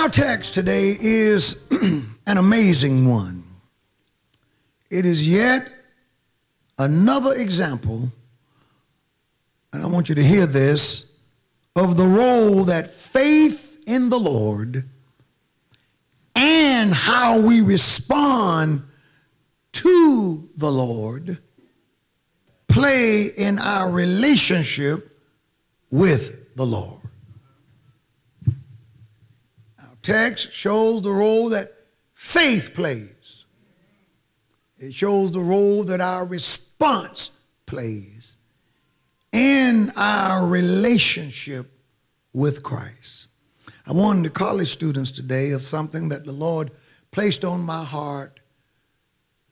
Our text today is an amazing one. It is yet another example, and I want you to hear this, of the role that faith in the Lord and how we respond to the Lord play in our relationship with the Lord. Our text shows the role that faith plays. It shows the role that our response plays in our relationship with Christ. I warned the college students today of something that the Lord placed on my heart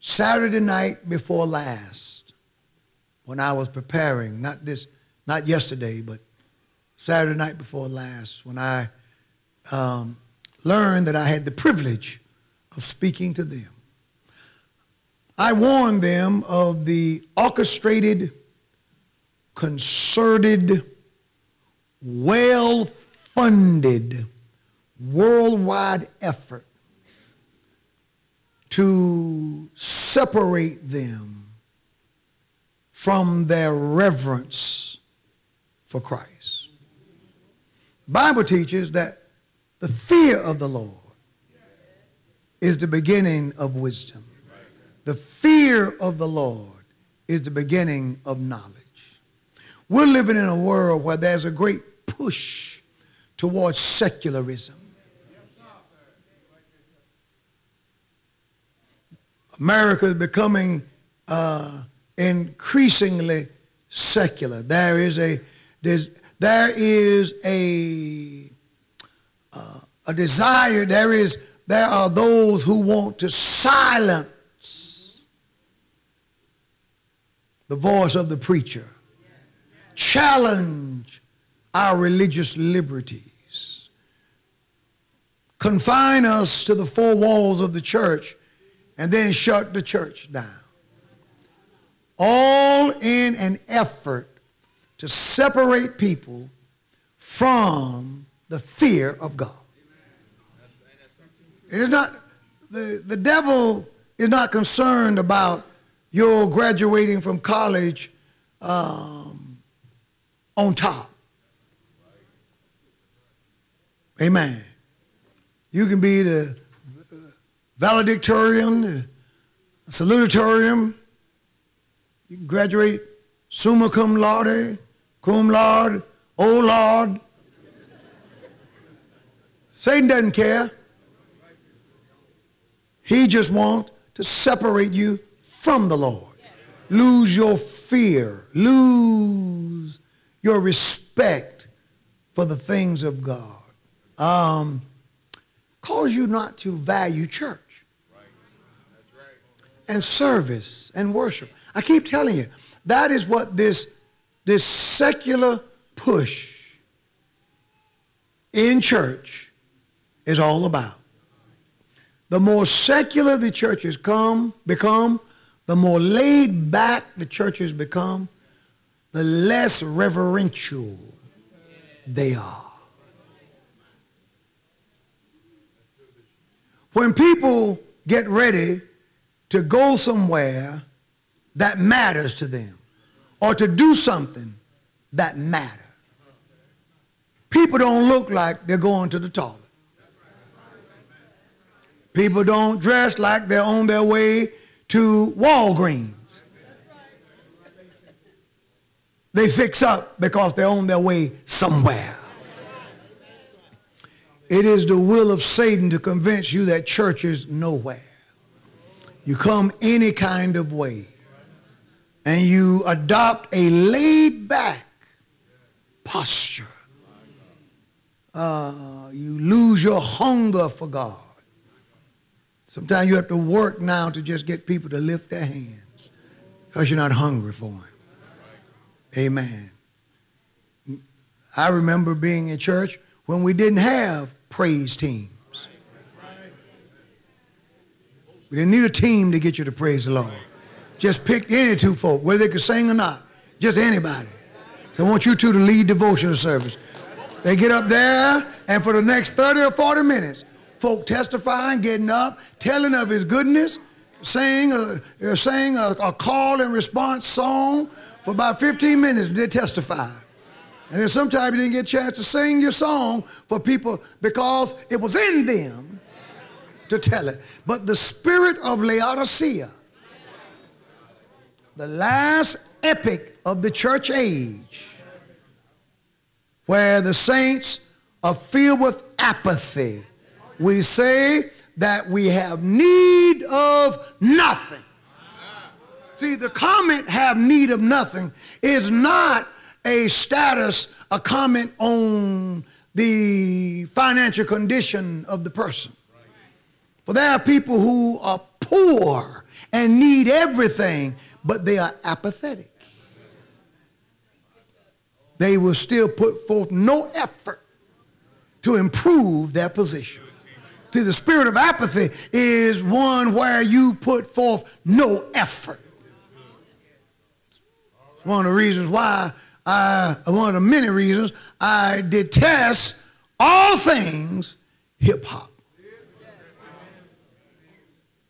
Saturday night before last when I was preparing, not this, not yesterday, but Saturday night before last when I um, learned that I had the privilege of speaking to them. I warned them of the orchestrated, concerted, well funded, worldwide effort to separate them from their reverence for Christ. Bible teaches that the fear of the Lord is the beginning of wisdom. The fear of the Lord is the beginning of knowledge. We're living in a world where there's a great push towards secularism. America is becoming uh, increasingly secular. There is a there is a uh, a desire. There is there are those who want to silence the voice of the preacher, challenge our religious liberties, confine us to the four walls of the church, and then shut the church down. All in an effort to separate people from the fear of God. It is not, the, the devil is not concerned about your graduating from college um, on top. Amen. You can be the valedictorian, the salutatorian. You can graduate summa cum laude, cum laude, o Lord. Satan doesn't care. He just wants to separate you from the Lord. Lose your fear, lose your respect for the things of God. Um, cause you not to value church and service and worship. I keep telling you, that is what this, this secular push in church is all about. The more secular the churches come, become, the more laid back the churches become, the less reverential they are. When people get ready to go somewhere that matters to them or to do something that matters, people don't look like they're going to the toilet. People don't dress like they're on their way to Walgreens. They fix up because they're on their way somewhere. It is the will of Satan to convince you that church is nowhere. You come any kind of way and you adopt a laid back posture. Uh, you lose your hunger for God. Sometimes you have to work now to just get people to lift their hands because you're not hungry for Him. Amen. I remember being in church when we didn't have praise teams. We didn't need a team to get you to praise the Lord. Just pick any two folk, whether they could sing or not. Just anybody. So I want you two to lead devotional service. They get up there, and for the next 30 or 40 minutes, folk testifying, getting up, telling of his goodness, saying a, saying a, a call and response song for about 15 minutes, they testify. And then sometimes you didn't get a chance to sing your song for people because it was in them to tell it. But the spirit of Laodicea, the last epic of the church age, where the saints are filled with apathy, we say that we have need of nothing. See, the comment have need of nothing is not a status, a comment on the financial condition of the person. For there are people who are poor and need everything, but they are apathetic. They will still put forth no effort to improve their position. See, the spirit of apathy is one where you put forth no effort. One of the reasons why I, uh, one of the many reasons I detest all things hip hop.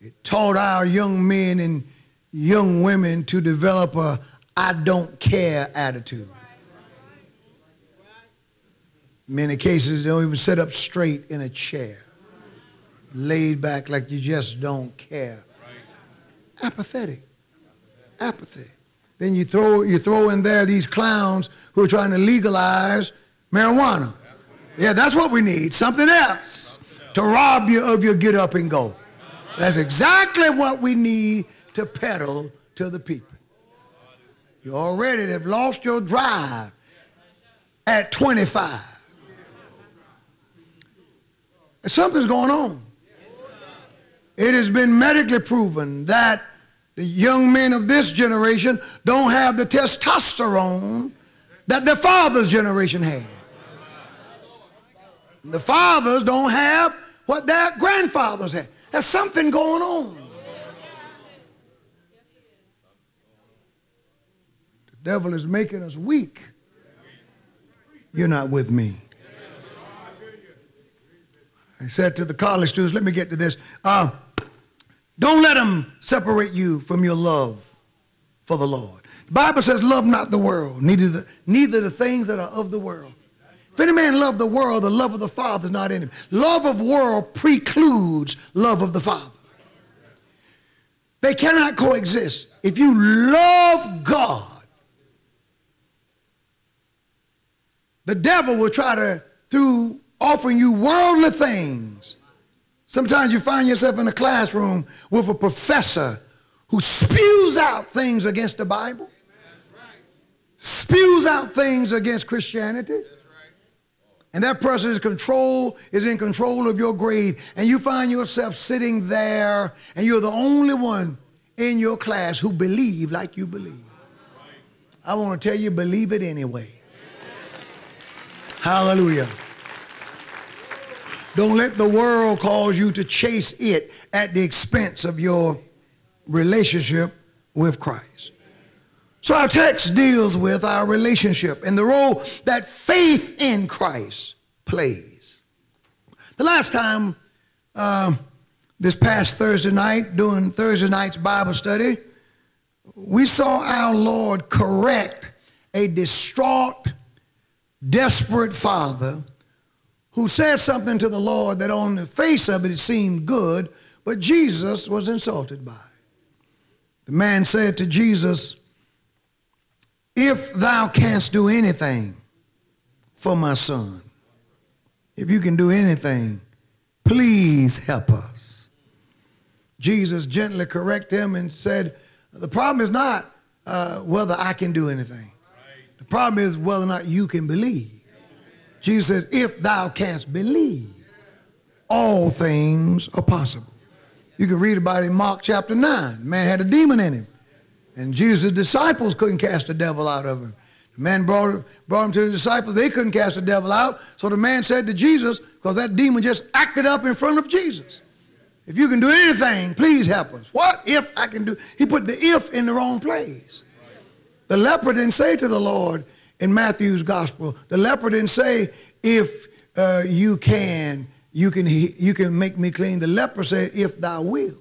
It taught our young men and young women to develop a I don't care attitude. Many cases, they don't even sit up straight in a chair, laid back like you just don't care. Apathetic. Apathy. Then you throw, you throw in there these clowns who are trying to legalize marijuana. Yeah, that's what we need. Something else to rob you of your get up and go. That's exactly what we need to peddle to the people. You already have lost your drive at 25. Something's going on. It has been medically proven that the young men of this generation don't have the testosterone that their father's generation had. The fathers don't have what their grandfathers had. There's something going on. The devil is making us weak. You're not with me. I said to the college students, let me get to this. Uh, don't let them separate you from your love for the Lord. The Bible says, love not the world, neither the, neither the things that are of the world. If any man love the world, the love of the Father is not in him. Love of world precludes love of the Father. They cannot coexist. If you love God, the devil will try to, through offering you worldly things, Sometimes you find yourself in a classroom with a professor who spews out things against the Bible, spews out things against Christianity. And that person is control is in control of your grade, and you find yourself sitting there, and you're the only one in your class who believe like you believe. I want to tell you, believe it anyway. Hallelujah. Don't let the world cause you to chase it at the expense of your relationship with Christ. So our text deals with our relationship and the role that faith in Christ plays. The last time, uh, this past Thursday night, during Thursday night's Bible study, we saw our Lord correct a distraught, desperate father who said something to the Lord that on the face of it, it seemed good, but Jesus was insulted by it. The man said to Jesus, If thou canst do anything for my son, if you can do anything, please help us. Jesus gently corrected him and said, The problem is not uh, whether I can do anything. The problem is whether or not you can believe. Jesus says, if thou canst believe, all things are possible. You can read about it in Mark chapter 9. Man had a demon in him. And Jesus' disciples couldn't cast the devil out of him. The man brought, brought him to the disciples. They couldn't cast the devil out. So the man said to Jesus, because that demon just acted up in front of Jesus. If you can do anything, please help us. What if I can do? He put the if in the wrong place. The leper didn't say to the Lord in Matthew's gospel, the leper didn't say, if uh, you can, you can, you can make me clean. The leper said, if thou will.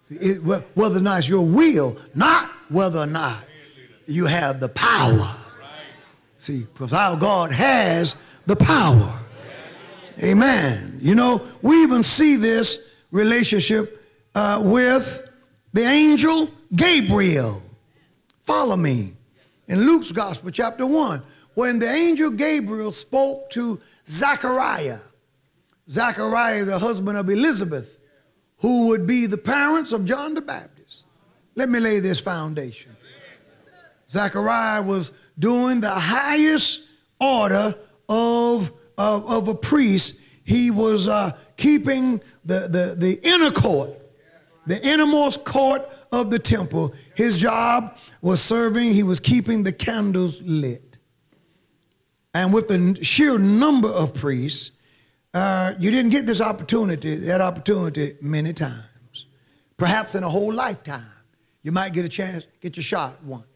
See, it, whether or not it's your will, not whether or not you have the power. See, because our God has the power. Amen. You know, we even see this relationship uh, with the angel Gabriel. Follow me. In Luke's Gospel, chapter 1, when the angel Gabriel spoke to Zachariah, Zachariah, the husband of Elizabeth, who would be the parents of John the Baptist. Let me lay this foundation. Zechariah was doing the highest order of, of, of a priest. He was uh, keeping the, the, the inner court, the innermost court of the temple. His job was serving, he was keeping the candles lit. And with the sheer number of priests, uh, you didn't get this opportunity, that opportunity many times. Perhaps in a whole lifetime, you might get a chance, get your shot once.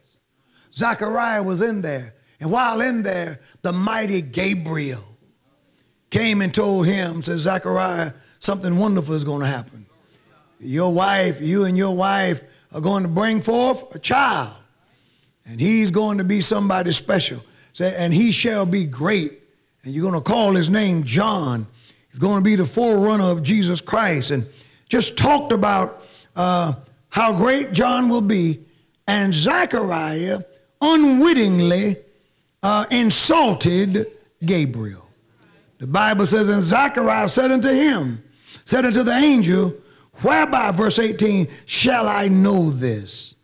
Zachariah was in there. And while in there, the mighty Gabriel came and told him, said, Zachariah, something wonderful is going to happen. Your wife, you and your wife are going to bring forth a child. And he's going to be somebody special. Say, and he shall be great. And you're going to call his name John. He's going to be the forerunner of Jesus Christ. And just talked about uh, how great John will be. And Zachariah unwittingly uh, insulted Gabriel. The Bible says, And Zachariah said unto him, said unto the angel, Whereby, verse 18, shall I know this?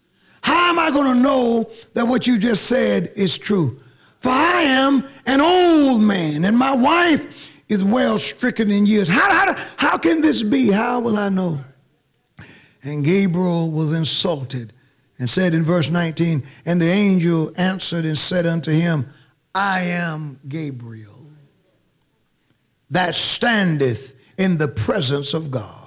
How am I going to know that what you just said is true? For I am an old man, and my wife is well stricken in years. How, how, how can this be? How will I know? And Gabriel was insulted and said in verse 19, And the angel answered and said unto him, I am Gabriel, that standeth in the presence of God,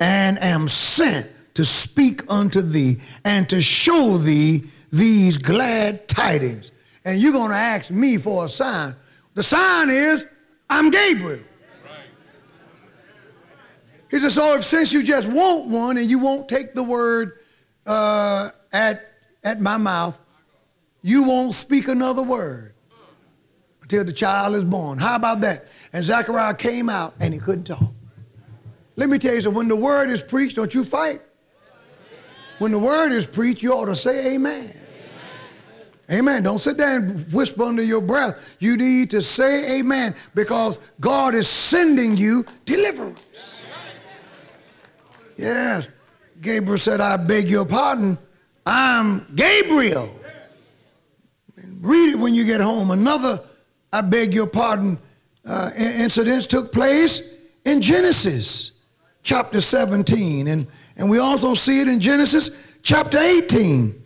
and am sent to speak unto thee and to show thee these glad tidings. And you're going to ask me for a sign. The sign is, I'm Gabriel. He said, so if since you just want one and you won't take the word uh, at, at my mouth, you won't speak another word until the child is born. How about that? And Zechariah came out and he couldn't talk. Let me tell you something. When the word is preached, don't you fight. When the word is preached, you ought to say amen. Amen. Don't sit there and whisper under your breath. You need to say amen because God is sending you deliverance. Yes. Gabriel said, I beg your pardon. I'm Gabriel. Read it when you get home. Another, I beg your pardon, uh, incidents took place in Genesis chapter 17. And, and we also see it in Genesis chapter 18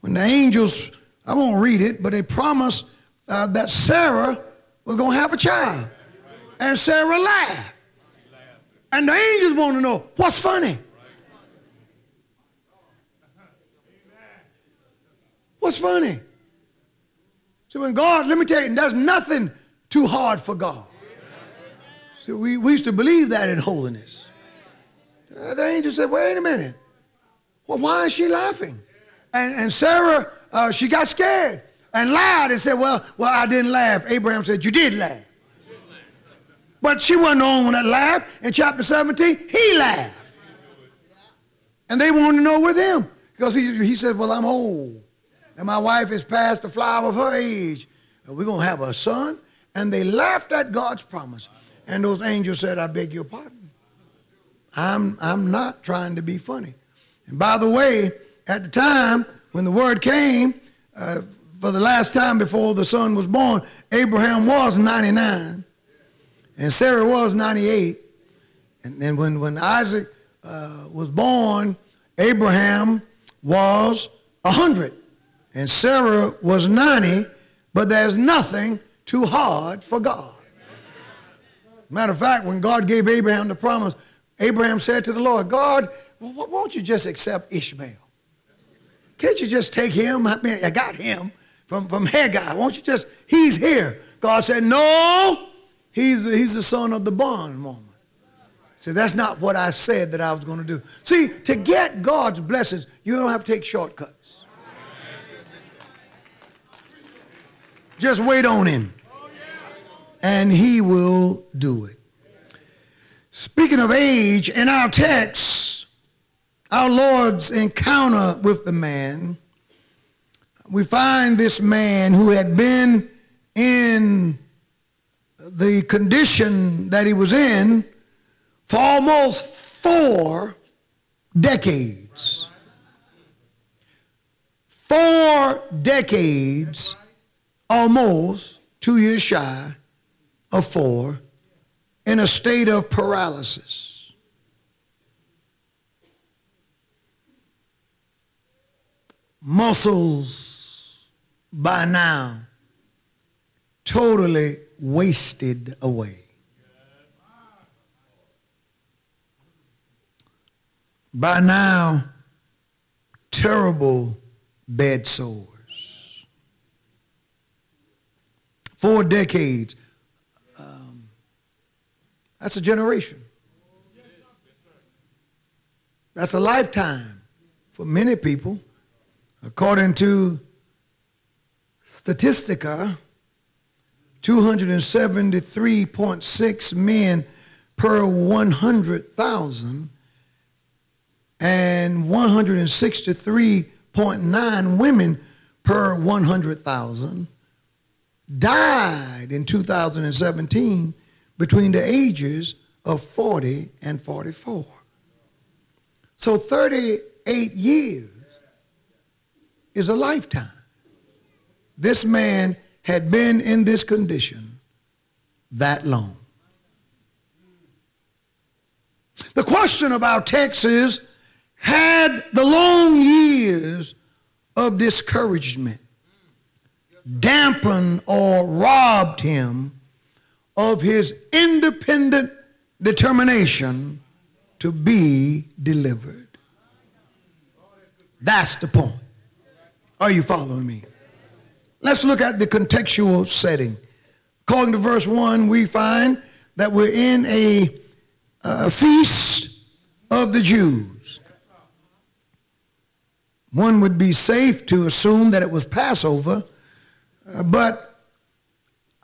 when the angels, I won't read it, but they promised uh, that Sarah was going to have a child. And Sarah laughed. And the angels want to know what's funny. What's funny? So when God, let me tell you, there's nothing too hard for God. So we, we used to believe that in holiness. Uh, the angel said, wait a minute. Well, why is she laughing? And, and Sarah, uh, she got scared and lied and said, well, well, I didn't laugh. Abraham said, you did laugh. But she wasn't the only one that laughed. In chapter 17, he laughed. And they wanted to know with him. Because he, he said, well, I'm old and my wife is past the flower of her age. And we're going to have a son. And they laughed at God's promise. And those angels said, I beg your pardon. I'm, I'm not trying to be funny. And by the way, at the time when the word came, uh, for the last time before the son was born, Abraham was 99 and Sarah was 98. And then when, when Isaac uh, was born, Abraham was 100. And Sarah was 90, but there's nothing too hard for God. Matter of fact, when God gave Abraham the promise, Abraham said to the Lord, God, won't you just accept Ishmael? Can't you just take him? I mean, I got him from, from Hagar. Won't you just, he's here. God said, no, he's, he's the son of the bondwoman. See, that's not what I said that I was going to do. See, to get God's blessings, you don't have to take shortcuts. Just wait on him, and he will do it. Speaking of age, in our text, our Lord's encounter with the man, we find this man who had been in the condition that he was in for almost four decades. Four decades, almost two years shy of four, in a state of paralysis. Muscles by now totally wasted away. by now terrible bed sores. Four decades. That's a generation. That's a lifetime for many people. According to Statistica, 273.6 men per 100,000 and 163.9 women per 100,000 died in 2017 between the ages of 40 and 44. So 38 years is a lifetime. This man had been in this condition that long. The question of our text is had the long years of discouragement dampened or robbed him of his independent determination to be delivered. That's the point. Are you following me? Let's look at the contextual setting. According to verse 1, we find that we're in a, a feast of the Jews one would be safe to assume that it was Passover, uh, but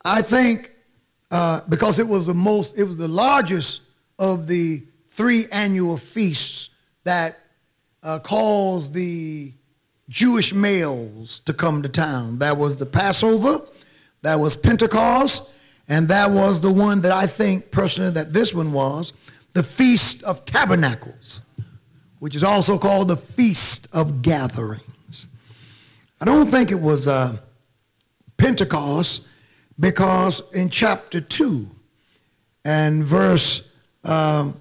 I think uh, because it was the most, it was the largest of the three annual feasts that uh, caused the Jewish males to come to town. That was the Passover, that was Pentecost, and that was the one that I think personally that this one was, the Feast of Tabernacles which is also called the Feast of Gatherings. I don't think it was uh, Pentecost because in chapter 2 and verse um,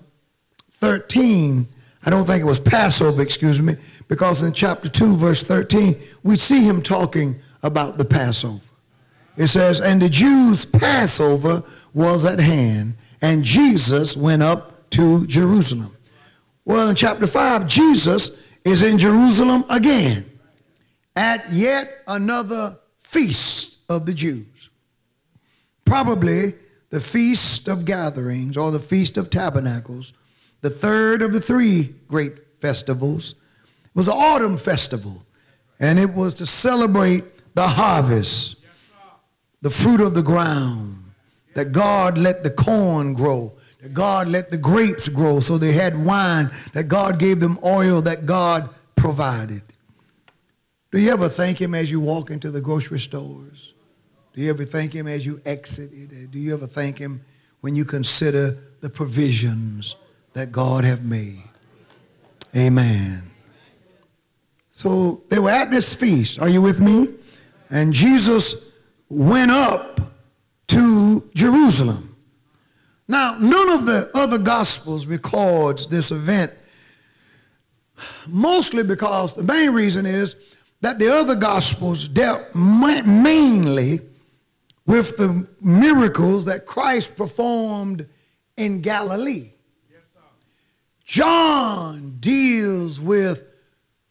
13, I don't think it was Passover, excuse me, because in chapter 2, verse 13, we see him talking about the Passover. It says, And the Jews' Passover was at hand, and Jesus went up to Jerusalem. Well, in chapter 5, Jesus is in Jerusalem again at yet another feast of the Jews. Probably the Feast of Gatherings or the Feast of Tabernacles, the third of the three great festivals. Was an autumn festival, and it was to celebrate the harvest, the fruit of the ground, that God let the corn grow that God let the grapes grow so they had wine, that God gave them oil that God provided. Do you ever thank him as you walk into the grocery stores? Do you ever thank him as you exit? Do you ever thank him when you consider the provisions that God have made? Amen. So they were at this feast. Are you with me? And Jesus went up to Jerusalem. Now, none of the other gospels records this event, mostly because the main reason is that the other gospels dealt mainly with the miracles that Christ performed in Galilee. John deals with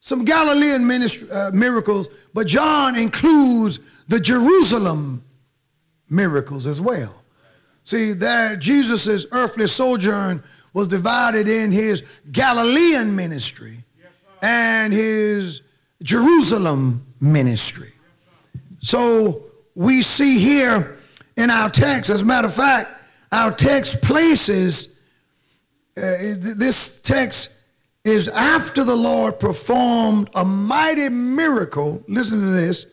some Galilean uh, miracles, but John includes the Jerusalem miracles as well. See, that Jesus' earthly sojourn was divided in his Galilean ministry and his Jerusalem ministry. So we see here in our text, as a matter of fact, our text places, uh, this text is after the Lord performed a mighty miracle, listen to this,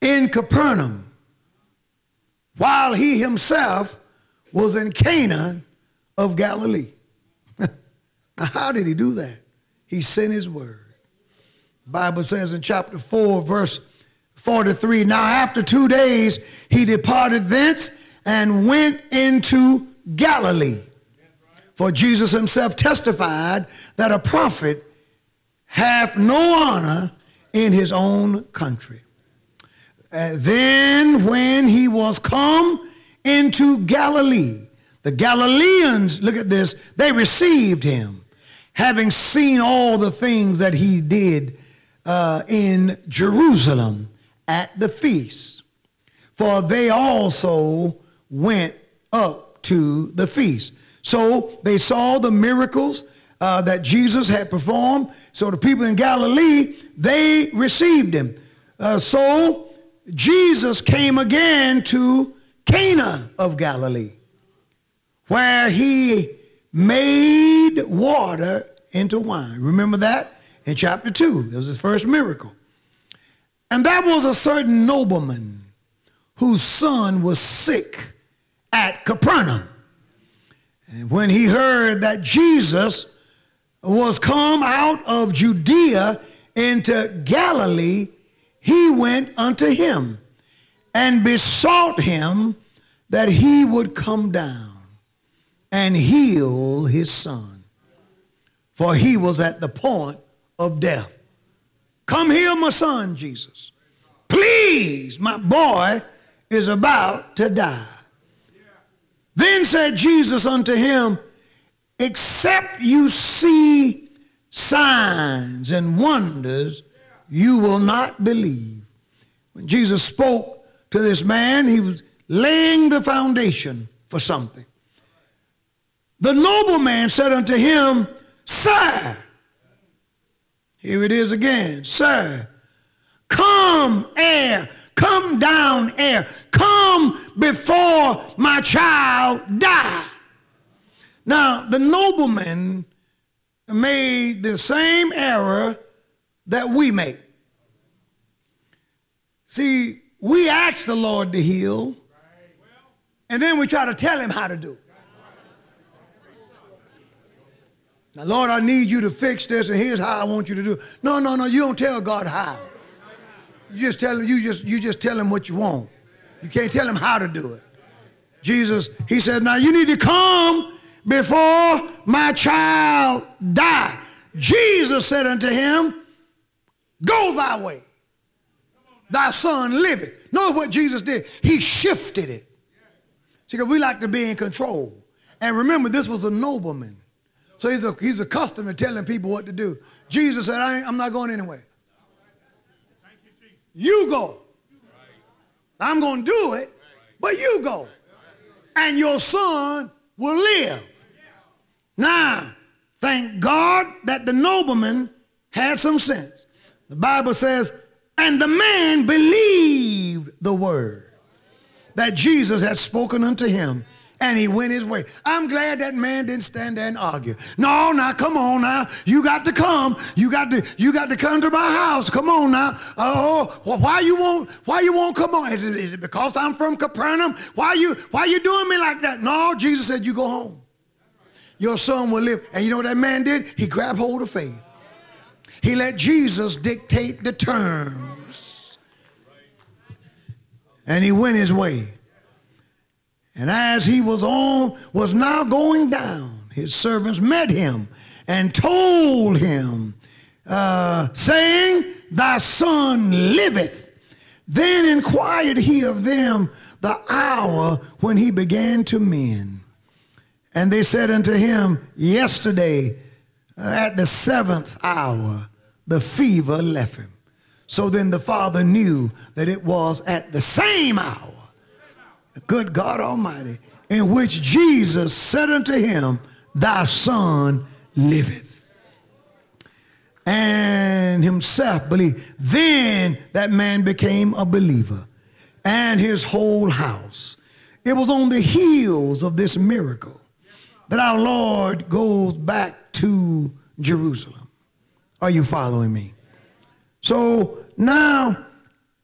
in Capernaum, while he himself was in Cana of Galilee. now, how did he do that? He sent his word. Bible says in chapter 4, verse 43, Now after two days he departed thence and went into Galilee. For Jesus himself testified that a prophet hath no honor in his own country. Then when he was come into Galilee, the Galileans, look at this, they received him, having seen all the things that he did uh, in Jerusalem at the feast. For they also went up to the feast. So they saw the miracles uh, that Jesus had performed. So the people in Galilee, they received him. Uh, so Jesus came again to Cana of Galilee, where he made water into wine. Remember that in chapter 2. It was his first miracle. And that was a certain nobleman whose son was sick at Capernaum. And when he heard that Jesus was come out of Judea into Galilee, he went unto him and besought him that he would come down and heal his son. For he was at the point of death. Come heal my son, Jesus. Please, my boy is about to die. Then said Jesus unto him, Except you see signs and wonders, you will not believe. When Jesus spoke to this man, he was laying the foundation for something. The nobleman said unto him, Sir, here it is again, sir, come ere, come down ere, come before my child die. Now, the nobleman made the same error that we make. See, we ask the Lord to heal, and then we try to tell him how to do it. Now, Lord, I need you to fix this, and here's how I want you to do it. No, no, no, you don't tell God how. You just tell him, you just, you just tell him what you want. You can't tell him how to do it. Jesus, he said, now you need to come before my child die. Jesus said unto him, go thy way. Thy son liveth. Notice what Jesus did. He shifted it. See, because we like to be in control. And remember, this was a nobleman. So he's, a, he's accustomed to telling people what to do. Jesus said, I am not going anywhere. You go. I'm going to do it, but you go. And your son will live. Now, thank God that the nobleman had some sense. The Bible says, and the man believed the word that Jesus had spoken unto him and he went his way. I'm glad that man didn't stand there and argue. No, now come on now. You got to come. You got to you got to come to my house. Come on now. Oh, well, why you won't why you won't come on? Is it, is it because I'm from Capernaum? Why you why you doing me like that? No, Jesus said you go home. Your son will live. And you know what that man did? He grabbed hold of faith. He let Jesus dictate the terms. And he went his way. And as he was on, was now going down, his servants met him and told him uh, saying, Thy son liveth. Then inquired he of them the hour when he began to mend. And they said unto him, Yesterday, uh, at the seventh hour, the fever left him. So then the father knew that it was at the same hour, good God Almighty, in which Jesus said unto him, Thy son liveth. And himself believed. Then that man became a believer and his whole house. It was on the heels of this miracle that our Lord goes back to Jerusalem. Are you following me? So now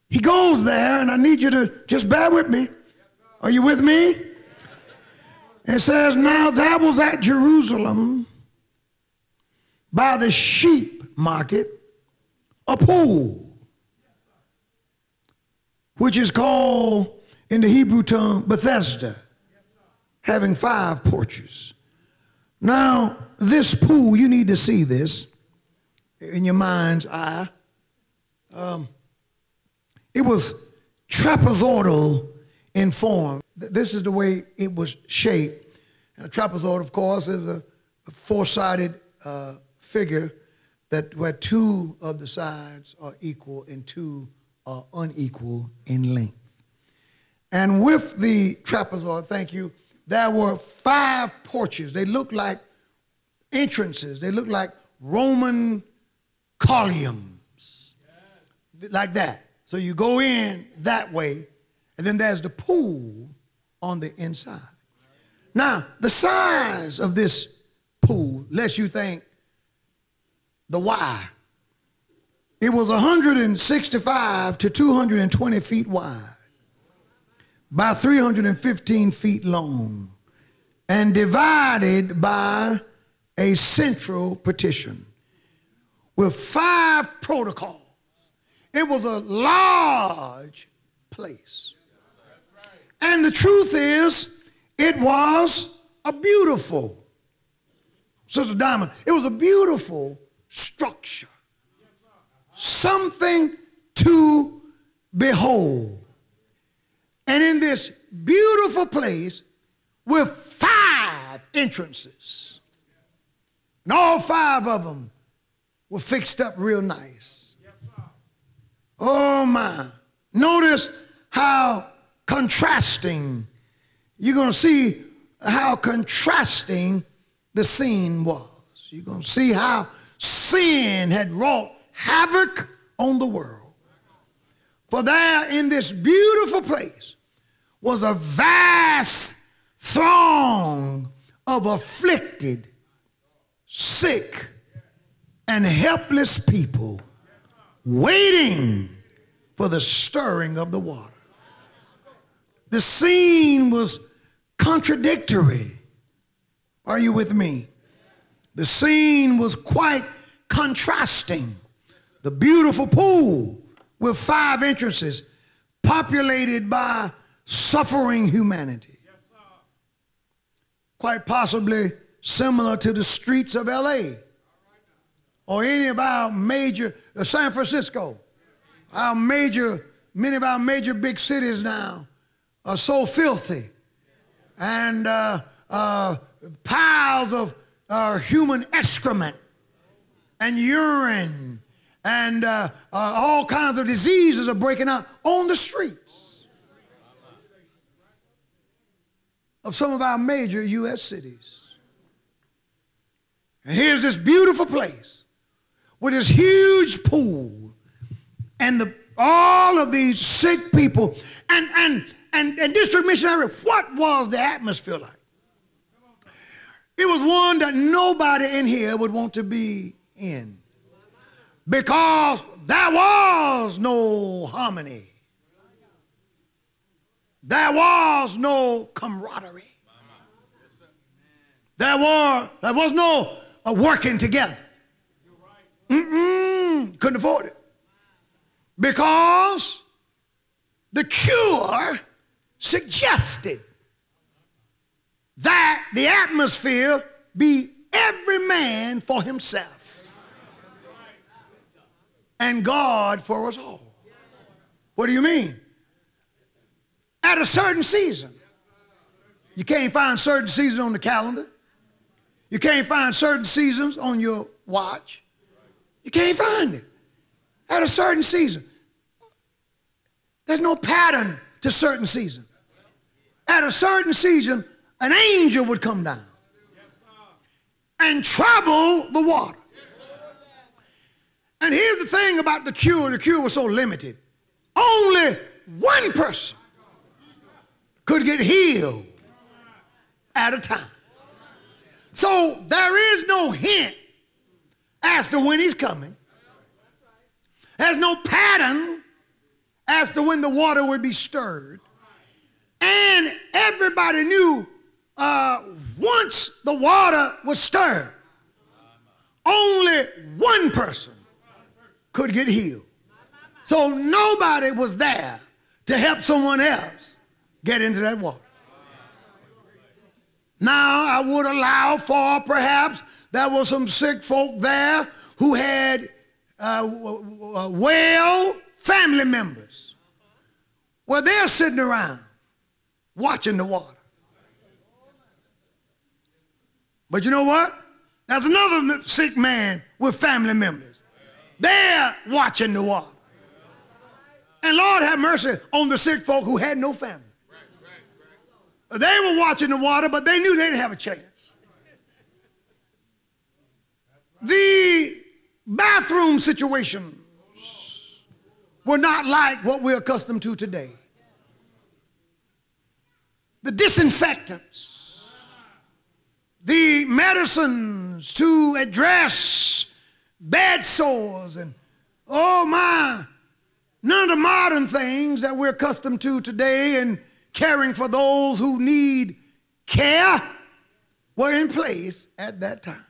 he goes there, and I need you to just bear with me. Are you with me? It says, Now that was at Jerusalem by the sheep market, a pool, which is called in the Hebrew tongue Bethesda, having five porches. Now, this pool, you need to see this in your mind's eye. Um, it was trapezoidal in form. This is the way it was shaped. And a trapezoid, of course, is a, a four-sided uh, figure that where two of the sides are equal and two are unequal in length. And with the trapezoid, thank you, there were five porches. They looked like entrances. They looked like Roman columns, like that. So you go in that way, and then there's the pool on the inside. Now, the size of this pool lets you think the why. It was 165 to 220 feet wide by 315 feet long and divided by a central partition with five protocols. It was a large place. And the truth is, it was a beautiful, Sister Diamond, it was a beautiful structure. Something to behold. And in this beautiful place with five entrances, and all five of them were fixed up real nice. Oh my. Notice how contrasting, you're going to see how contrasting the scene was. You're going to see how sin had wrought havoc on the world. For there in this beautiful place was a vast throng of afflicted, sick, and helpless people waiting for the stirring of the water. The scene was contradictory. Are you with me? The scene was quite contrasting. The beautiful pool with five entrances, populated by suffering humanity. Quite possibly similar to the streets of LA or any of our major, uh, San Francisco, our major, many of our major big cities now are so filthy and uh, uh, piles of uh, human excrement and urine and uh, uh, all kinds of diseases are breaking out on the streets of some of our major U.S. cities. And here's this beautiful place with this huge pool and the, all of these sick people and, and, and, and district missionary, what was the atmosphere like? It was one that nobody in here would want to be in because there was no harmony. There was no camaraderie. There, were, there was no uh, working together. Mm-mm, couldn't afford it. Because the cure suggested that the atmosphere be every man for himself. and God for us all. What do you mean? At a certain season. You can't find certain seasons on the calendar. You can't find certain seasons on your watch. You can't find it. At a certain season. There's no pattern to certain seasons. At a certain season, an angel would come down and trouble the water. And here's the thing about the cure the cure was so limited. Only one person could get healed at a time. So there is no hint as to when he's coming. There's no pattern as to when the water would be stirred. And everybody knew uh, once the water was stirred, only one person could get healed. So nobody was there to help someone else get into that water. Now, I would allow for perhaps there were some sick folk there who had uh, well family members. Well, they're sitting around watching the water. But you know what? There's another sick man with family members. They're watching the water. And Lord have mercy on the sick folk who had no family. They were watching the water, but they knew they didn't have a chance. The bathroom situations were not like what we're accustomed to today. The disinfectants, the medicines to address bad sores, and oh my, none of the modern things that we're accustomed to today and caring for those who need care were in place at that time.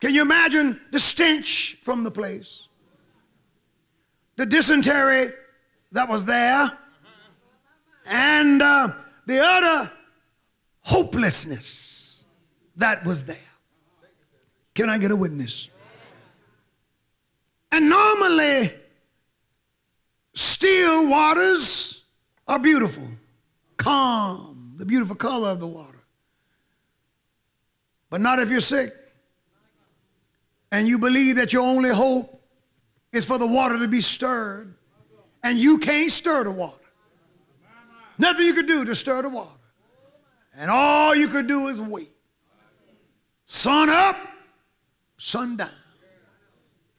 Can you imagine the stench from the place? The dysentery that was there, and uh, the utter hopelessness that was there. Can I get a witness? And normally, Still waters are beautiful, calm, the beautiful color of the water. But not if you're sick and you believe that your only hope is for the water to be stirred and you can't stir the water. Nothing you could do to stir the water. And all you could do is wait. Sun up, sun down.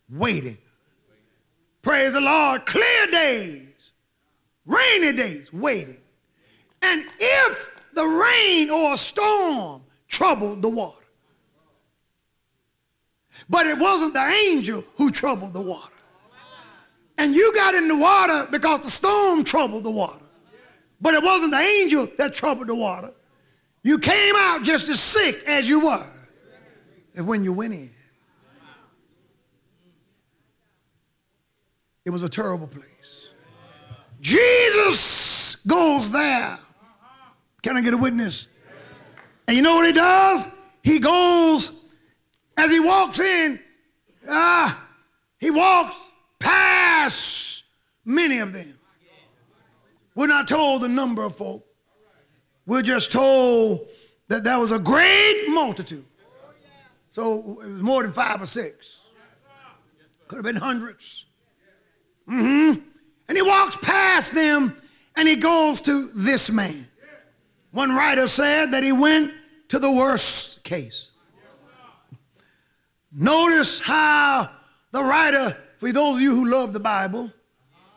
Waiting Praise the Lord. Clear days, rainy days, waiting. And if the rain or a storm troubled the water, but it wasn't the angel who troubled the water. And you got in the water because the storm troubled the water. But it wasn't the angel that troubled the water. You came out just as sick as you were when you went in. It was a terrible place. Jesus goes there. Can I get a witness? And you know what he does? He goes, as he walks in, ah, he walks past many of them. We're not told the number of folk. We're just told that there was a great multitude. So it was more than five or six. Could have been hundreds. Mm-hmm. And he walks past them and he goes to this man. One writer said that he went to the worst case. Notice how the writer, for those of you who love the Bible,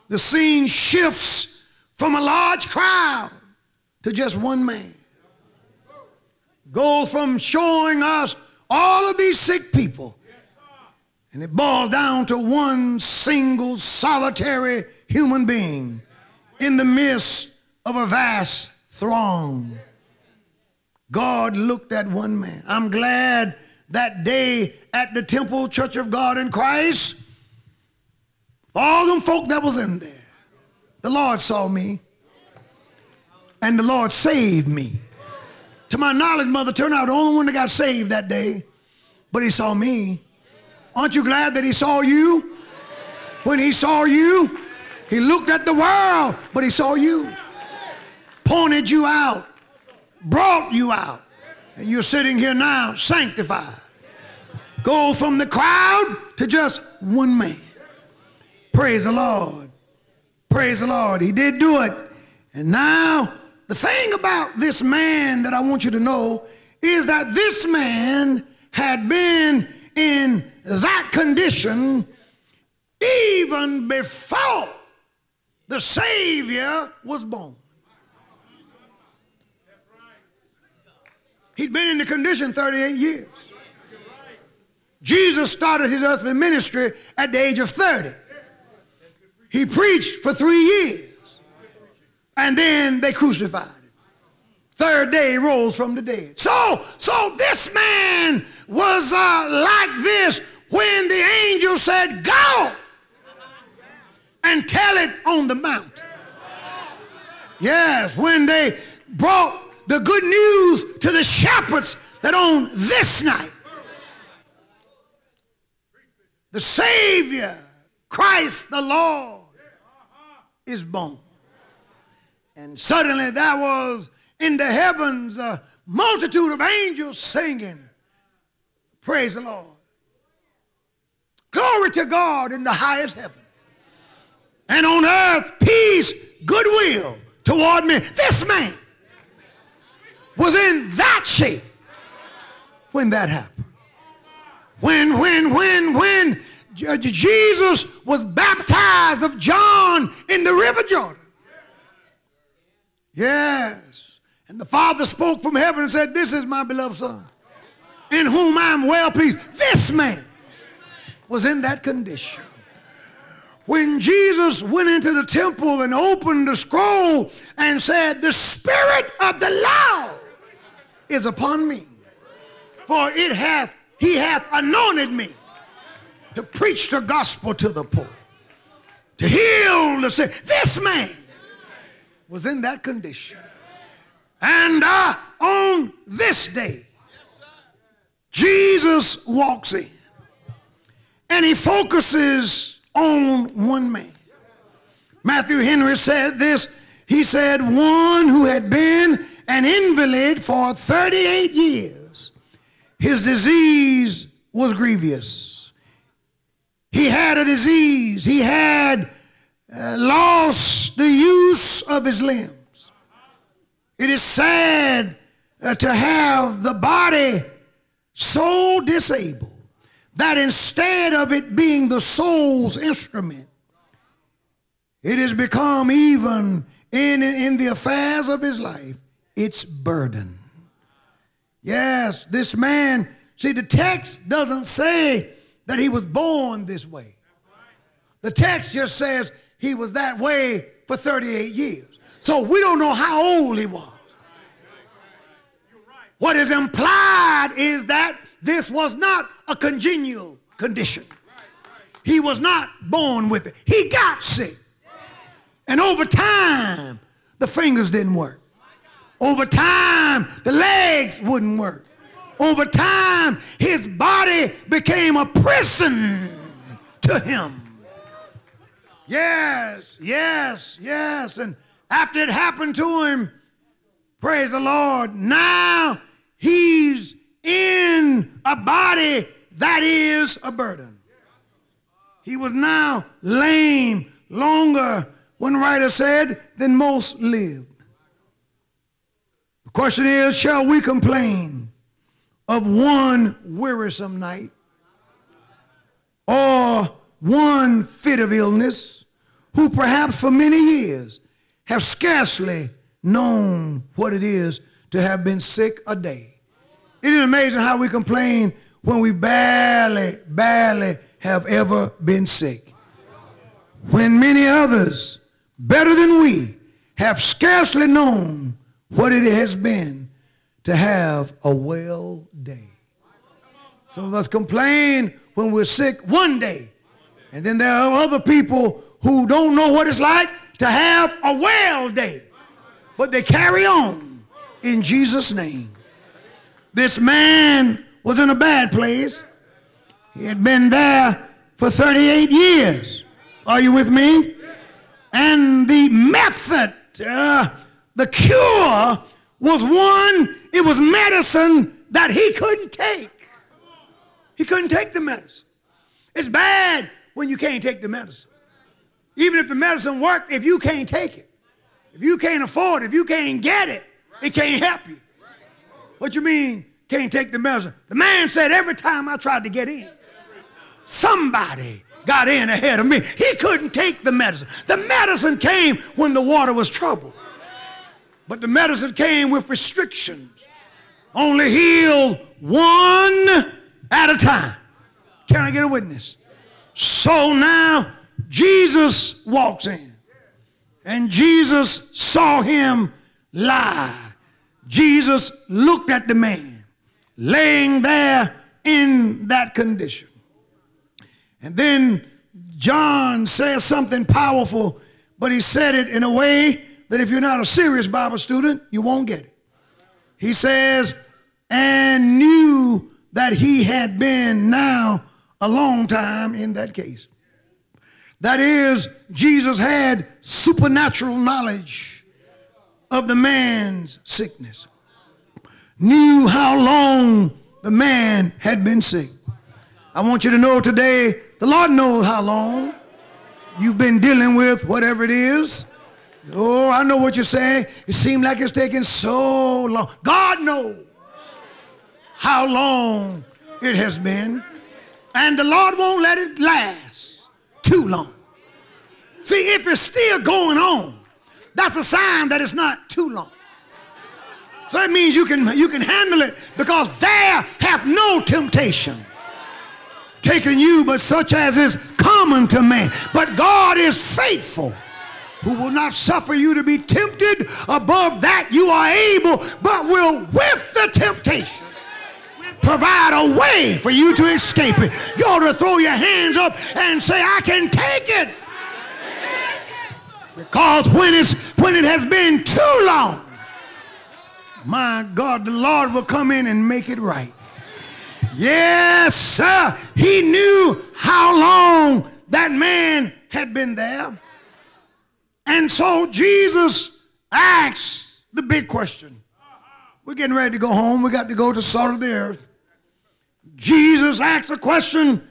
the scene shifts from a large crowd to just one man. Goes from showing us all of these sick people and it boils down to one single solitary human being in the midst of a vast throng. God looked at one man. I'm glad that day at the temple church of God in Christ, all them folk that was in there, the Lord saw me and the Lord saved me. To my knowledge, Mother turned out the only one that got saved that day, but he saw me Aren't you glad that he saw you? When he saw you, he looked at the world, but he saw you. Pointed you out, brought you out. And you're sitting here now sanctified. Go from the crowd to just one man. Praise the Lord. Praise the Lord. He did do it. And now, the thing about this man that I want you to know is that this man had been in that condition even before the Savior was born. He'd been in the condition 38 years. Jesus started his earthly ministry at the age of 30. He preached for three years. And then they crucified him. Third day he rose from the dead. So, so this man was uh, like this when the angel said, Go and tell it on the mountain. Yes, when they brought the good news to the shepherds that on this night, the Savior, Christ the Lord, is born. And suddenly there was in the heavens a multitude of angels singing, Praise the Lord. Glory to God in the highest heaven. And on earth, peace, goodwill toward men. This man was in that shape when that happened. When, when, when, when Uh, Jesus was baptized of John in the River Jordan. Yes. And the Father spoke from heaven and said, This is my beloved Son, in whom I am well pleased. This man was in that condition. When Jesus went into the temple and opened the scroll and said, The Spirit of the Lord is upon me, for it hath, he hath anointed me to preach the gospel to the poor, to heal the sick. This man was in that condition. And uh, on this day, Jesus walks in and he focuses on one man. Matthew Henry said this. He said, one who had been an invalid for 38 years. His disease was grievous. He had a disease. He had uh, lost the use of his limbs. It is sad uh, to have the body so disabled that instead of it being the soul's instrument, it has become even in, in the affairs of his life, its burden. Yes, this man, see, the text doesn't say that he was born this way. The text just says he was that way for 38 years. So we don't know how old he was. What is implied is that this was not a congenial condition. He was not born with it. He got sick. And over time, the fingers didn't work. Over time, the legs wouldn't work. Over time, his body became a prison to him. Yes, yes, yes. And after it happened to him, praise the Lord, now he's in a body that is a burden. He was now lame longer, one writer said, than most lived. The question is shall we complain of one wearisome night or one fit of illness who perhaps for many years have scarcely known what it is to have been sick a day. It is amazing how we complain when we barely, barely have ever been sick. When many others, better than we, have scarcely known what it has been to have a well day. Some of us complain when we're sick one day, and then there are other people who don't know what it's like to have a well day, but they carry on in Jesus' name. This man was in a bad place. He had been there for 38 years. Are you with me? And the method, uh, the cure was one, it was medicine that he couldn't take. He couldn't take the medicine. It's bad when you can't take the medicine. Even if the medicine worked, if you can't take it, if you can't afford it, if you can't get it, it can't help you. What you mean, can't take the medicine? The man said, every time I tried to get in, somebody got in ahead of me. He couldn't take the medicine. The medicine came when the water was troubled. But the medicine came with restrictions. Only heal one at a time. Can I get a witness? So now Jesus walks in. And Jesus saw him lie. Jesus looked at the man laying there in that condition. And then John says something powerful, but he said it in a way that if you're not a serious Bible student, you won't get it. He says, and knew that he had been now a long time in that case. That is, Jesus had supernatural knowledge of the man's sickness, knew how long the man had been sick. I want you to know today, the Lord knows how long you've been dealing with whatever it is. Oh, I know what you're saying. It seems like it's taking so long. God knows how long it has been. And the Lord won't let it last too long. See, if it's still going on, that's a sign that it's not too long. So that means you can, you can handle it because there have no temptation taken you but such as is common to man. But God is faithful who will not suffer you to be tempted above that you are able, but will with the temptation provide a way for you to escape it. You ought to throw your hands up and say, I can take it. Because when, it's, when it has been too long, my God, the Lord will come in and make it right. Yes, sir. He knew how long that man had been there. And so Jesus asked the big question. We're getting ready to go home. We got to go to the salt of the earth. Jesus asked a question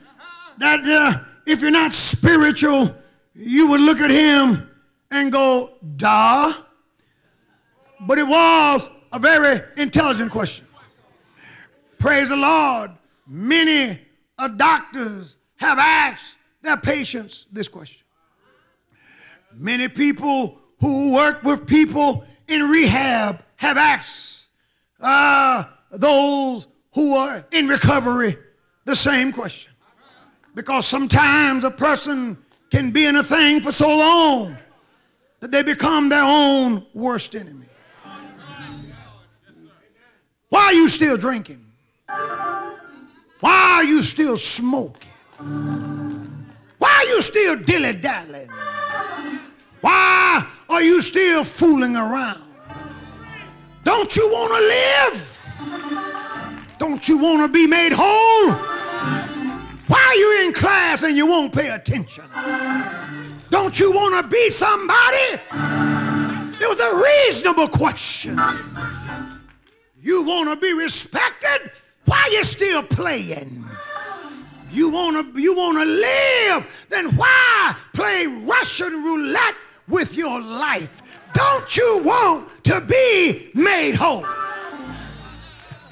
that uh, if you're not spiritual, you would look at him and go, duh. But it was a very intelligent question. Praise the Lord. Many uh, doctors have asked their patients this question. Many people who work with people in rehab have asked uh, those who are in recovery the same question. Because sometimes a person can be in a thing for so long that they become their own worst enemy. Why are you still drinking? Why are you still smoking? Why are you still dilly dallying? Why are you still fooling around? Don't you want to live? Don't you want to be made whole? Why are you in class and you won't pay attention? Don't you want to be somebody? It was a reasonable question. You want to be respected? Why you still playing? You want to you want to live? Then why play Russian roulette with your life? Don't you want to be made whole?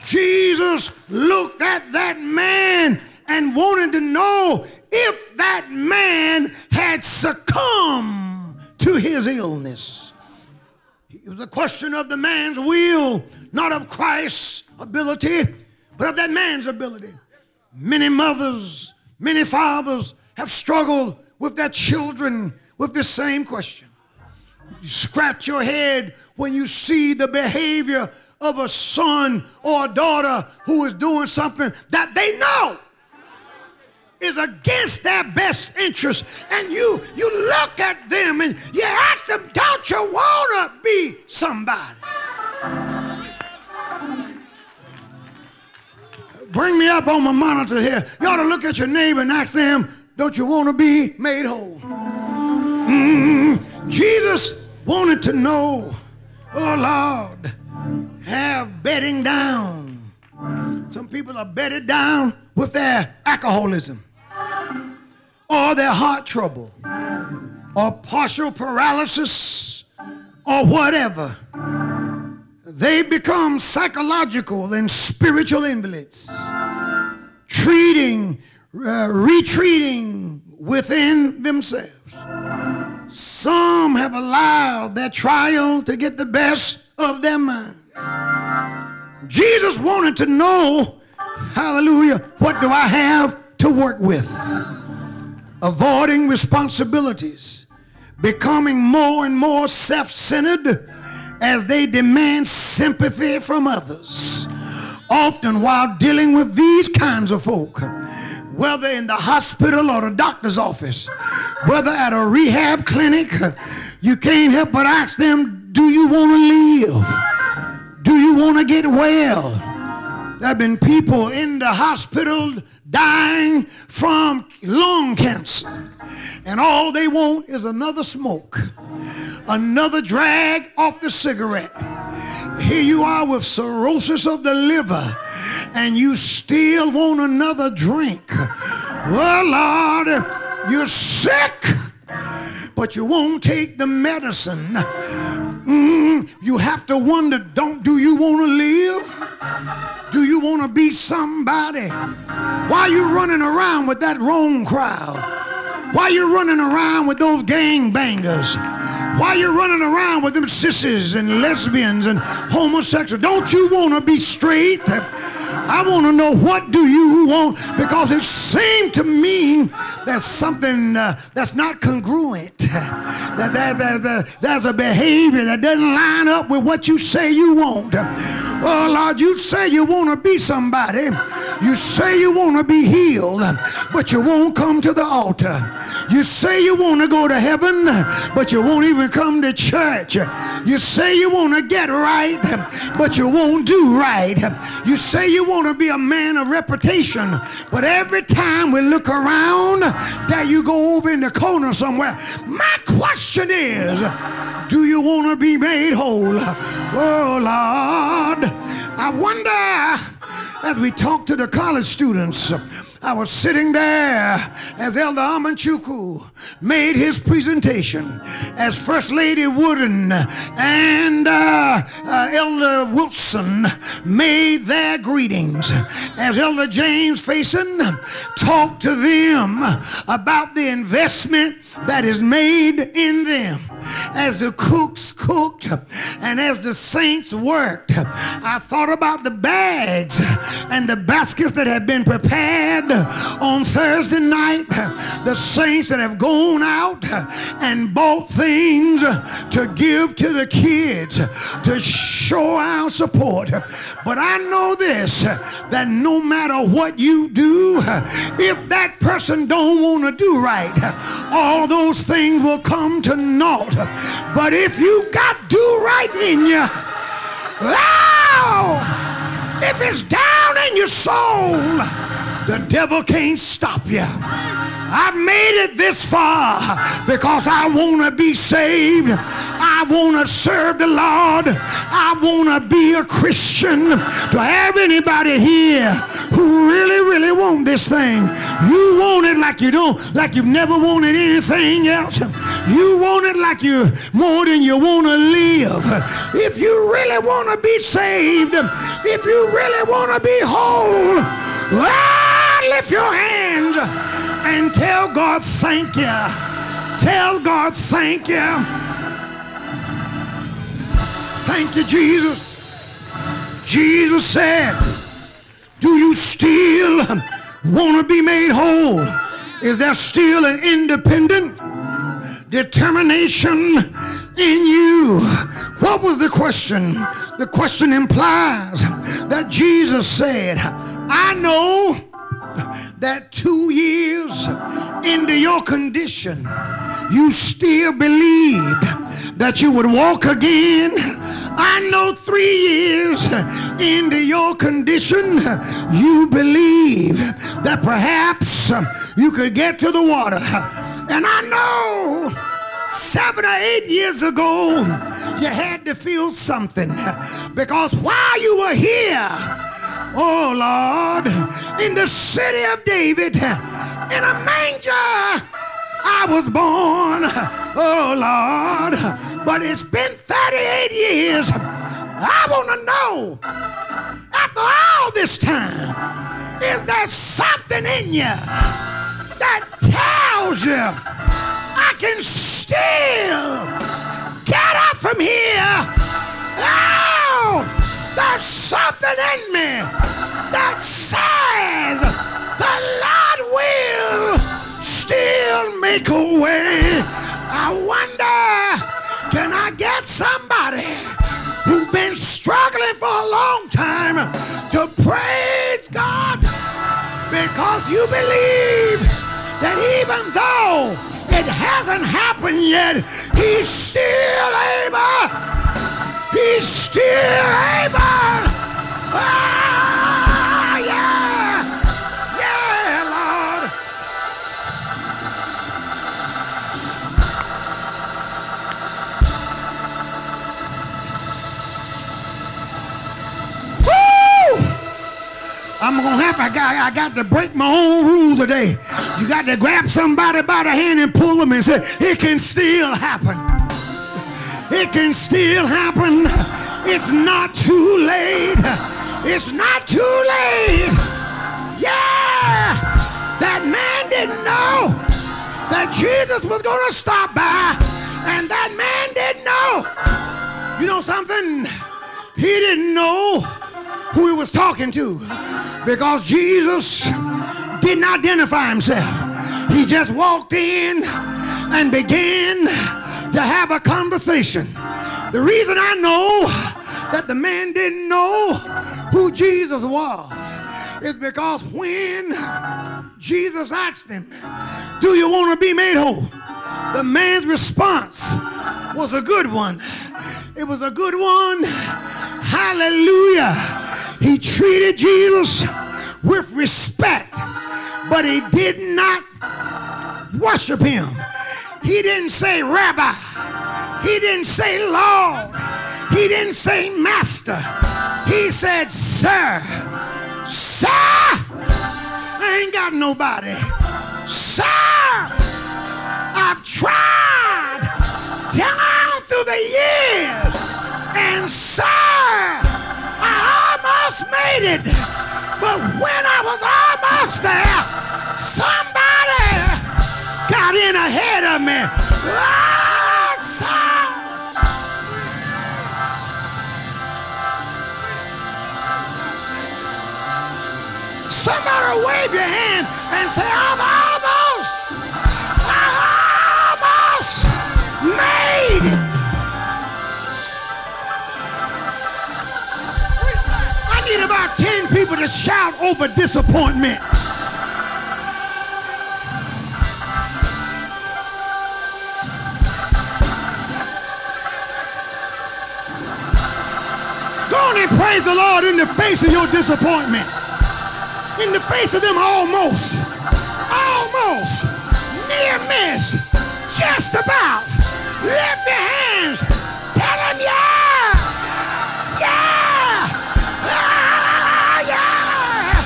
Jesus looked at that man and wanted to know if that man had succumbed to his illness. It was a question of the man's will, not of Christ's ability, but of that man's ability. Many mothers, many fathers have struggled with their children with the same question. You scratch your head when you see the behavior of a son or a daughter who is doing something that they know is against their best interest and you you look at them and you ask them don't you want to be somebody bring me up on my monitor here. You ought to look at your neighbor and ask them, don't you want to be made whole? Mm, Jesus wanted to know, oh Lord, have bedding down. Some people are bedded down with their alcoholism or their heart trouble or partial paralysis or whatever. They become psychological and spiritual invalids, treating, uh, retreating within themselves. Some have allowed their trial to get the best of their minds. Jesus wanted to know, hallelujah, what do I have to work with? Avoiding responsibilities, becoming more and more self centered as they demand sympathy from others. Often, while dealing with these kinds of folk, whether in the hospital or the doctor's office, whether at a rehab clinic, you can't help but ask them, Do you want to live? Do you want to get well? There have been people in the hospital dying from lung cancer, and all they want is another smoke, another drag off the cigarette. Here you are with cirrhosis of the liver and you still want another drink. Well, Lord, you're sick, but you won't take the medicine. Mm, you have to wonder, don't do you want to live? Do you want to be somebody? Why you running around with that wrong crowd? Why you running around with those gang bangers? Why you running around with them sissies and lesbians and homosexuals? Don't you want to be straight? I want to know what do you want because it seemed to me there's something uh, that's not congruent. that, that, that, that, there's a behavior that doesn't line up with what you say you want. Oh Lord, you say you want to be somebody. You say you want to be healed, but you won't come to the altar. You say you want to go to heaven, but you won't even come to church. You say you want to get right, but you won't do right. You say you want to be a man of reputation, but every time we look around, there you go over in the corner somewhere. My question is, do you want to be made whole? Oh, Lord. I wonder as we talk to the college students I was sitting there as Elder Amanchuku made his presentation, as First Lady Wooden and uh, uh, Elder Wilson made their greetings, as Elder James Faison talked to them about the investment that is made in them. As the cooks cooked and as the saints worked, I thought about the bags and the baskets that had been prepared on Thursday night, the saints that have gone out and bought things to give to the kids to show our support. But I know this that no matter what you do, if that person don't want to do right, all those things will come to naught. But if you got do right in you, oh, if it's down in your soul, the devil can't stop you. I've made it this far because I want to be saved. I want to serve the Lord. I want to be a Christian. Do I have anybody here who really, really want this thing? You want it like you don't, like you've never wanted anything else. You want it like you more than you want to live. If you really want to be saved, if you really want to be whole, ah, lift your hands and tell God thank you. Tell God thank you. Thank you, Jesus. Jesus said, Do you still want to be made whole? Is there still an independent determination in you? What was the question? The question implies that Jesus said, I know that two years into your condition, you still believed that you would walk again. I know three years into your condition, you believe that perhaps you could get to the water. And I know seven or eight years ago, you had to feel something because while you were here, oh Lord, in the city of David, in a manger, I was born, oh Lord, but it's been 38 years. I want to know, after all this time, is there something in you that tells you I can still get up from here? Oh, there's something in me that says the Lord will still make a way. I wonder, can I get somebody who's been struggling for a long time to praise God because you believe that even though it hasn't happened yet, he's still able. He's still able. Ah, yeah. Yeah, Lord. Woo! I'm gonna have I got, I got to break my own rule today. You got to grab somebody by the hand and pull them and say, it can still happen. It can still happen. It's not too late. It's not too late. Yeah! That man didn't know that Jesus was going to stop by, and that man didn't know. You know something? He didn't know who he was talking to because Jesus didn't identify himself. He just walked in and began to have a conversation. The reason I know that the man didn't know who Jesus was is because when Jesus asked him, Do you want to be made whole? The man's response was a good one. It was a good one. Hallelujah. He treated Jesus with respect, but he did not worship him. He didn't say rabbi. He didn't say Lord. He didn't say master. He said, Sir, Sir, I ain't got nobody. Sir, I've tried down through the years, and sir, I almost made it. But when I was almost there, somebody got in ahead of me. Somebody wave your hand and say, I'm almost, I'm almost made it. I need about 10 people to shout over disappointment. And praise the Lord in the face of your disappointment in the face of them almost, almost, near miss, just about. Lift your hands. Tell them, yeah, yeah, ah, yeah.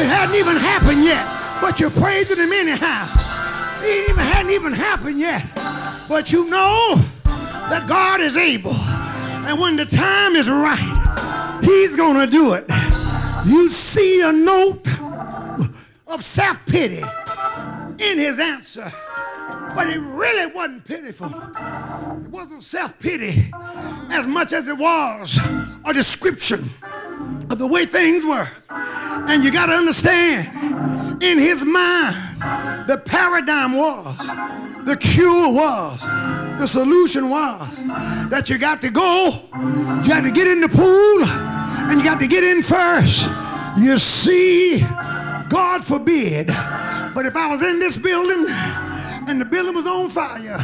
It hadn't even happened yet, but you're praising him anyhow. It even hadn't even happened yet, but you know that God is able. And when the time is right, He's gonna do it. You see a note of self pity in his answer, but it really wasn't pitiful. It wasn't self pity as much as it was a description of the way things were. And you got to understand, in his mind, the paradigm was, the cure was, the solution was that you got to go, you got to get in the pool, and you got to get in first. You see, God forbid, but if I was in this building and the building was on fire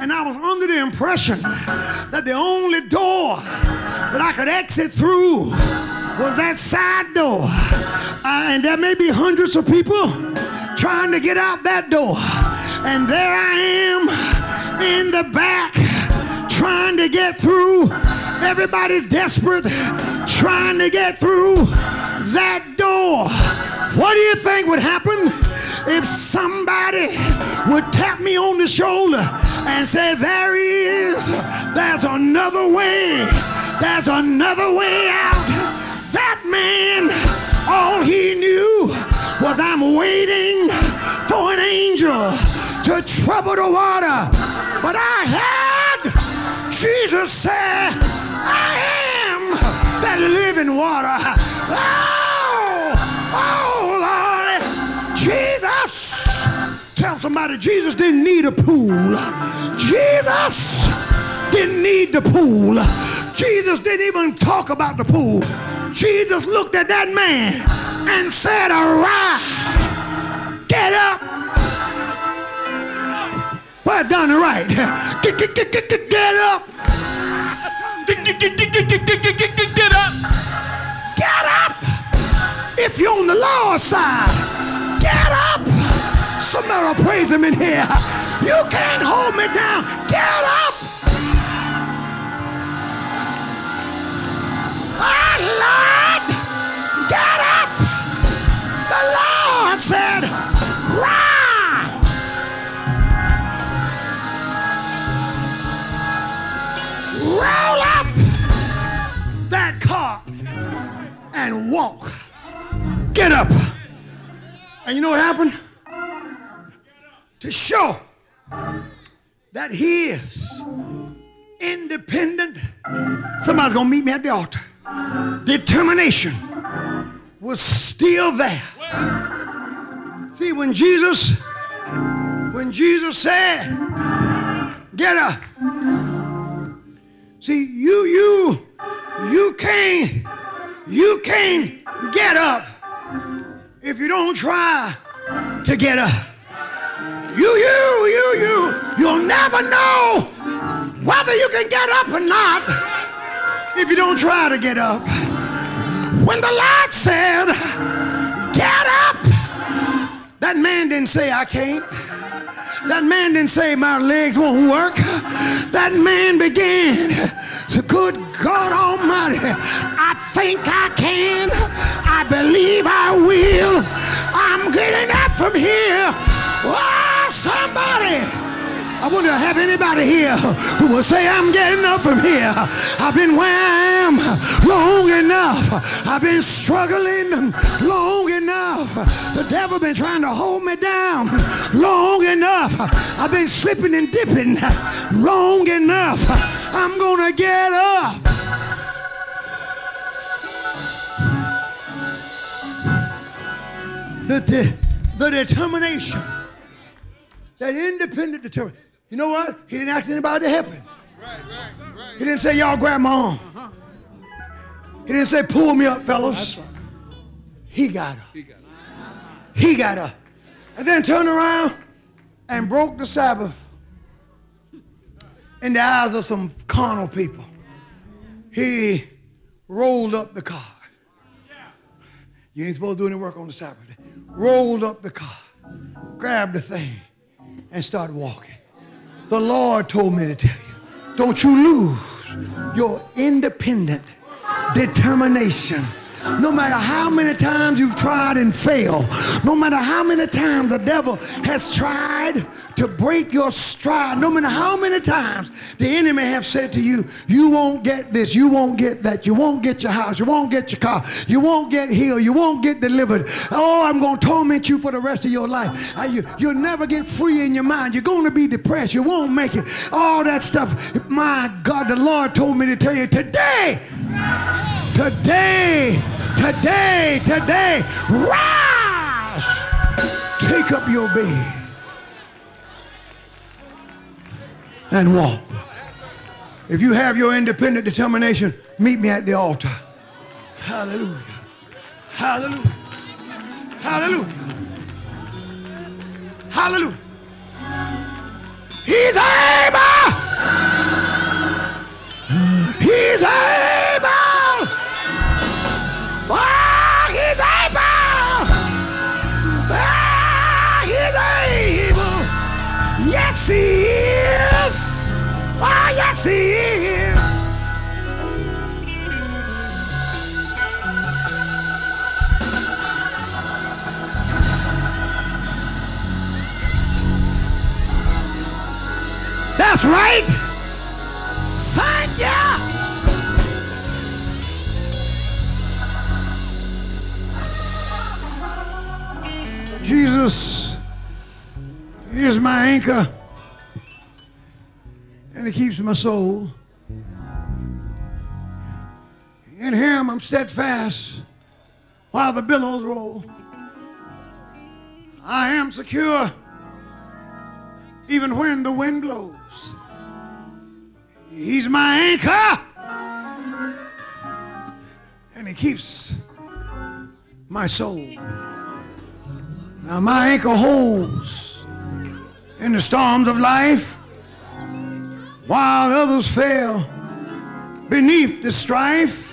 And I was under the impression that the only door that I could exit through was that side door. Uh, and there may be hundreds of people trying to get out that door. And there I am in the back trying to get through. Everybody's desperate trying to get through that door. What do you think would happen if somebody would tap me on the shoulder and say, There he is, there's another way, there's another way out? That man, all he knew was I'm waiting for an angel to trouble the water. But I had Jesus say, I am that living water. Oh, oh, Lord, Jesus. Tell somebody Jesus didn't need a pool. Jesus didn't need the pool. Jesus didn't even talk about the pool. Jesus looked at that man and said, Arise, get up. Done it right. Get, get, get, up. Get, up. Get up. If you're on the Lord's side, get up. Somebody praise him in here. You can't hold me down. Get up. Ah, Lord, Roll up that cart and walk. Get up. And you know what happened? To show that he is independent. Somebody's gonna meet me at the altar. Determination was still there. See, when Jesus, when Jesus said, get up. See, you, you, you can't, you can't get up if you don't try to get up. You, you, you, you, you'll never know whether you can get up or not if you don't try to get up. When the Lord said, get up, that man didn't say, I can't. That man didn't say my legs won't work. That man began to, good God Almighty, I think I can. I believe I will. I'm getting up from here. Oh, somebody. I wonder if I have anybody here who will say, I'm getting up from here. I've been where I am long enough. I've been struggling long enough. The devil been trying to hold me down long enough. I've been slipping and dipping long enough. I'm going to get up. The, the, the determination, that independent determination. You know what? He didn't ask anybody to help him. He didn't say, y'all grab my arm. He didn't say, pull me up, fellas. He got up. He got up. And then turned around and broke the Sabbath in the eyes of some carnal people. He rolled up the car. You ain't supposed to do any work on the Sabbath. Rolled up the car, grabbed the thing, and started walking. The Lord told me to tell you, don't you lose your independent determination. No matter how many times you've tried and failed, no matter how many times the devil has tried to break your stride, no matter how many times the enemy have said to you, you won't get this, you won't get that, you won't get your house, you won't get your car, you won't get healed, you won't get delivered. Oh, I'm going to torment you for the rest of your life. You, you'll never get free in your mind. You're going to be depressed. You won't make it. All that stuff. My God, the Lord told me to tell you today, Today, today, today, rise. Take up your bed and walk. If you have your independent determination, meet me at the altar. Hallelujah. Hallelujah. Hallelujah. Hallelujah. He's able. He's able. Is. That's right. Thank you. Jesus is my anchor and it keeps my soul. In him I'm steadfast while the billows roll. I am secure even when the wind blows. He's my anchor and he keeps my soul. Now my anchor holds in the storms of life while others fail beneath the strife.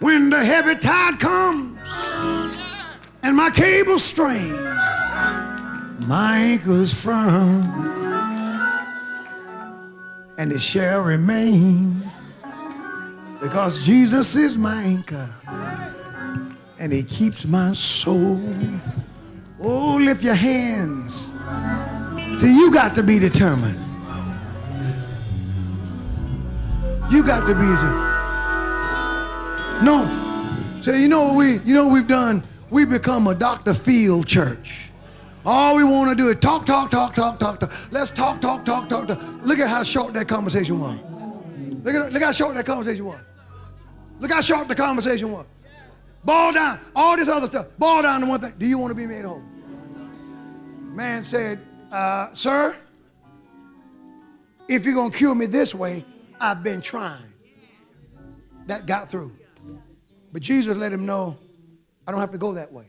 When the heavy tide comes and my cable strains, my anchor is firm and it shall remain because Jesus is my anchor and he keeps my soul. Oh, lift your hands. See, you got to be determined. You got to be determined. No. So you know what we you know what we've done? We become a Dr. Phil church. All we want to do is talk, talk, talk, talk, talk, talk. Let's talk, talk, talk, talk, talk. Look at how short that conversation was. Look at look how short that conversation was. Look how short the conversation was. Ball down, all this other stuff. Ball down to one thing. Do you want to be made whole? Man said, uh, Sir, if you're going to cure me this way, I've been trying. That got through. But Jesus let him know, I don't have to go that way.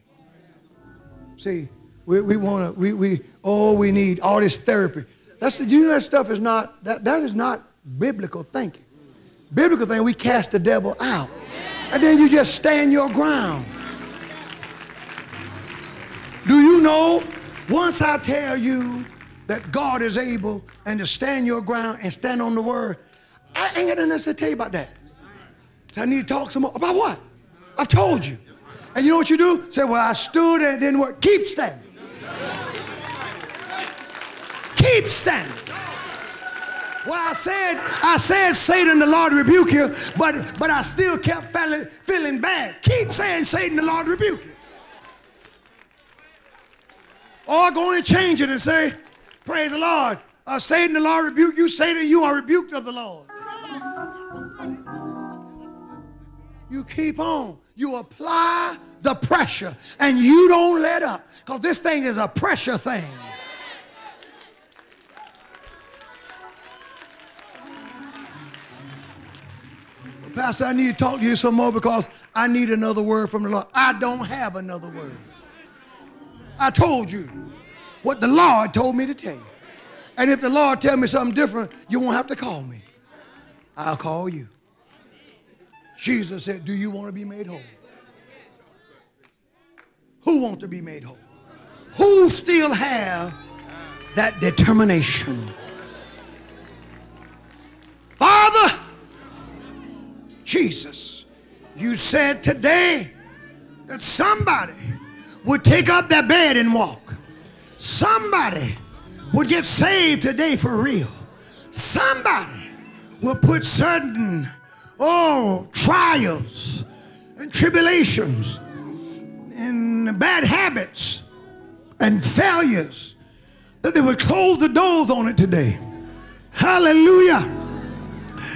See, we, we want to, we, we, oh, we need all this therapy. That's the, you know that stuff is not, that, that is not biblical thinking. Biblical thing, we cast the devil out. And then you just stand your ground. Do you know, once I tell you that God is able and to stand your ground and stand on the word, I ain't got nothing to tell you about that. So I need to talk some more. About what? I've told you. And you know what you do? Say, well, I stood and it didn't work. Keep standing. Keep standing. Well, I said, I said, Satan, the Lord rebuke you, but but I still kept feeling, feeling bad. Keep saying, Satan, the Lord rebuke you. Or go and change it and say, Praise the Lord. Uh, Satan, the Lord rebuke you. Satan, you are rebuked of the Lord. You keep on. You apply the pressure and you don't let up because this thing is a pressure thing. Pastor, I need to talk to you some more because I need another word from the Lord. I don't have another word. I told you what the Lord told me to tell you. And if the Lord tell me something different, you won't have to call me. I'll call you. Jesus said, Do you want to be made whole? Who want to be made whole? Who still have that determination? Father, Jesus, you said today that somebody would take up their bed and walk. Somebody would get saved today for real. Somebody will put certain, oh, trials and tribulations and bad habits and failures that they would close the doors on it today. Hallelujah.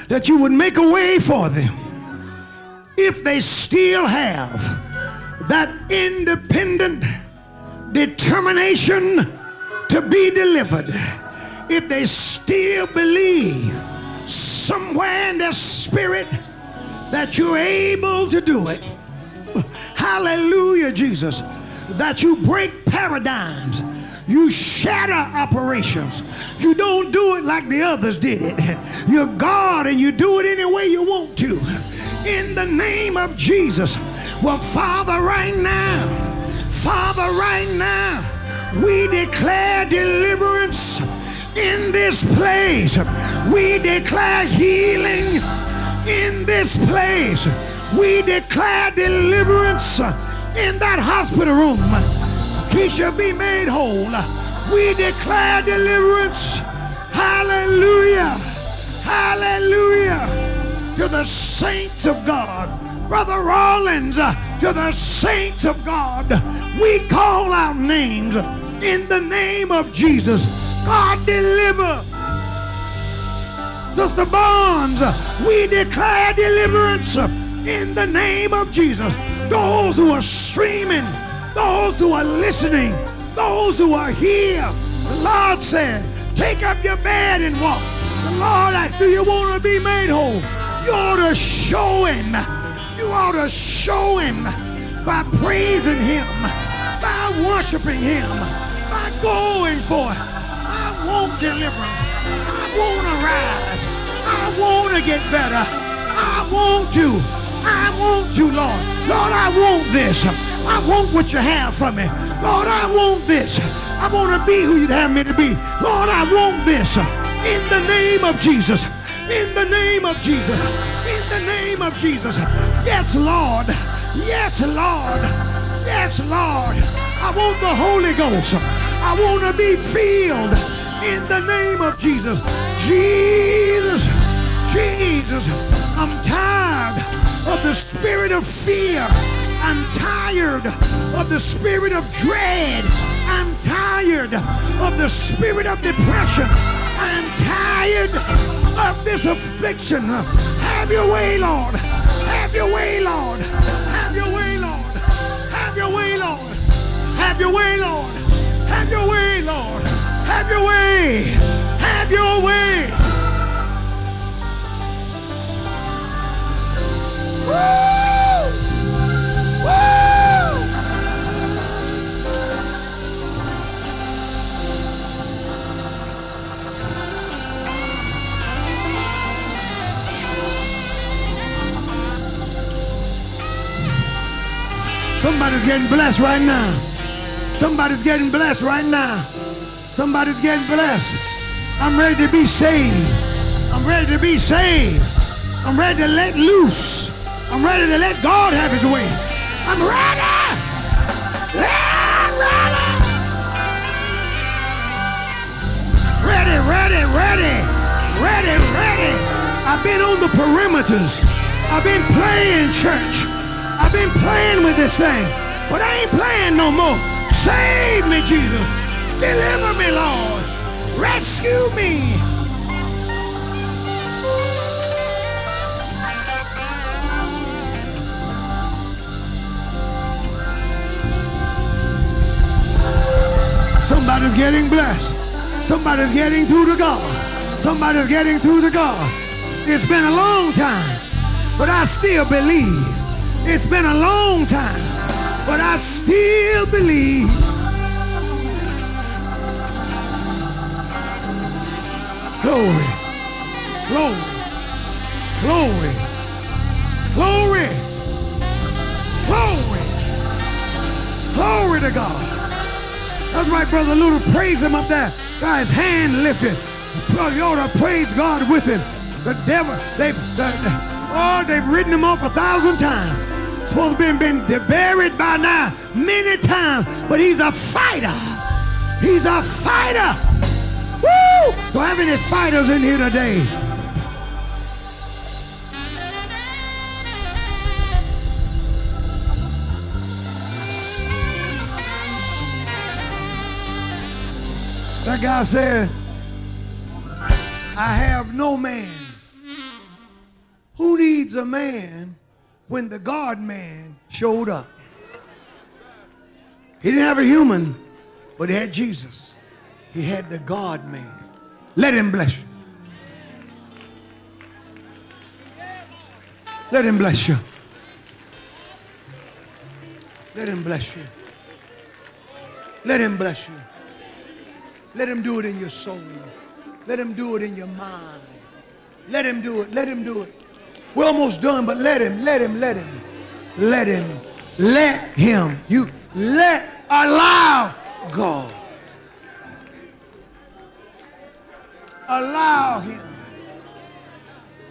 That you would make a way for them if they still have that independent determination to be delivered. If they still believe somewhere in their spirit that you're able to do it. Hallelujah, Jesus. That you break paradigms. You shatter operations. You don't do it like the others did it. You're God and you do it any way you want to. In the name of Jesus. Well, Father, right now, Father, right now, we declare deliverance in this place. We declare healing in this place. We declare deliverance in that hospital room. He shall be made whole. We declare deliverance. Hallelujah. Hallelujah. To the saints of God. Brother Rollins, to the saints of God, we call out names in the name of Jesus. God deliver. Sister Barnes, we declare deliverance in the name of Jesus. Those who are streaming, those who are listening, those who are here, the Lord said, take up your bed and walk. The Lord asks, do you want to be made whole? You ought to show him you ought to show him by praising him, by worshiping him, by going for it. I want deliverance. I want to rise. I want to get better. I want to. I want to, Lord. Lord, I want this. I want what you have for me. Lord, I want this. I want to be who you'd have me to be. Lord, I want this. In the name of Jesus. In the name of Jesus. In the name of Jesus. Yes, Lord. Yes, Lord. Yes, Lord. I want the Holy Ghost. I want to be filled in the name of Jesus. Jesus. Jesus. I'm tired of the spirit of fear. I'm tired of the spirit of dread. I'm tired of the spirit of depression. I'm tired of this affliction. Have your way, Lord. Have your way, Lord. Have your way, Lord. Have your way, Lord. Have your way, Lord. Have your way, Lord. Have your way. Have your way. Woo! Woo! Somebody's getting blessed right now. Somebody's getting blessed right now. Somebody's getting blessed. I'm ready to be saved. I'm ready to be saved. I'm ready to let loose. I'm ready to let God have his way. I'm ready. I'm ready. Ready, ready, ready. Ready, ready. I've been on the perimeters. I've been playing church. I've been playing with this thing. But I ain't playing no more. Save me, Jesus. Deliver me, Lord. Rescue me. Somebody's getting blessed. Somebody's getting through to God. Somebody's getting through to God. It's been a long time, but I still believe. It's been a long time, but I still believe. Glory, glory, glory, glory, glory, glory to God. That's right, Brother Little. Praise him up there. Got his hand lifted. You ought to praise God with him. The devil, they've, the, oh, they've written him off a thousand times. Supposed to have been, been buried by now many times, but he's a fighter. He's a fighter. Woo! Do I have any fighters in here today? That guy said, I have no man. Who needs a man when the God man showed up? He didn't have a human, but he had Jesus. He had the God man. Let him bless you. Let him bless you. Let him bless you. Let him bless you. Let him do it in your soul. Let him do it in your mind. Let him do it. Let him do it. We're almost done, but let him, let him, let him, let him, let him. You let, allow God. Allow him.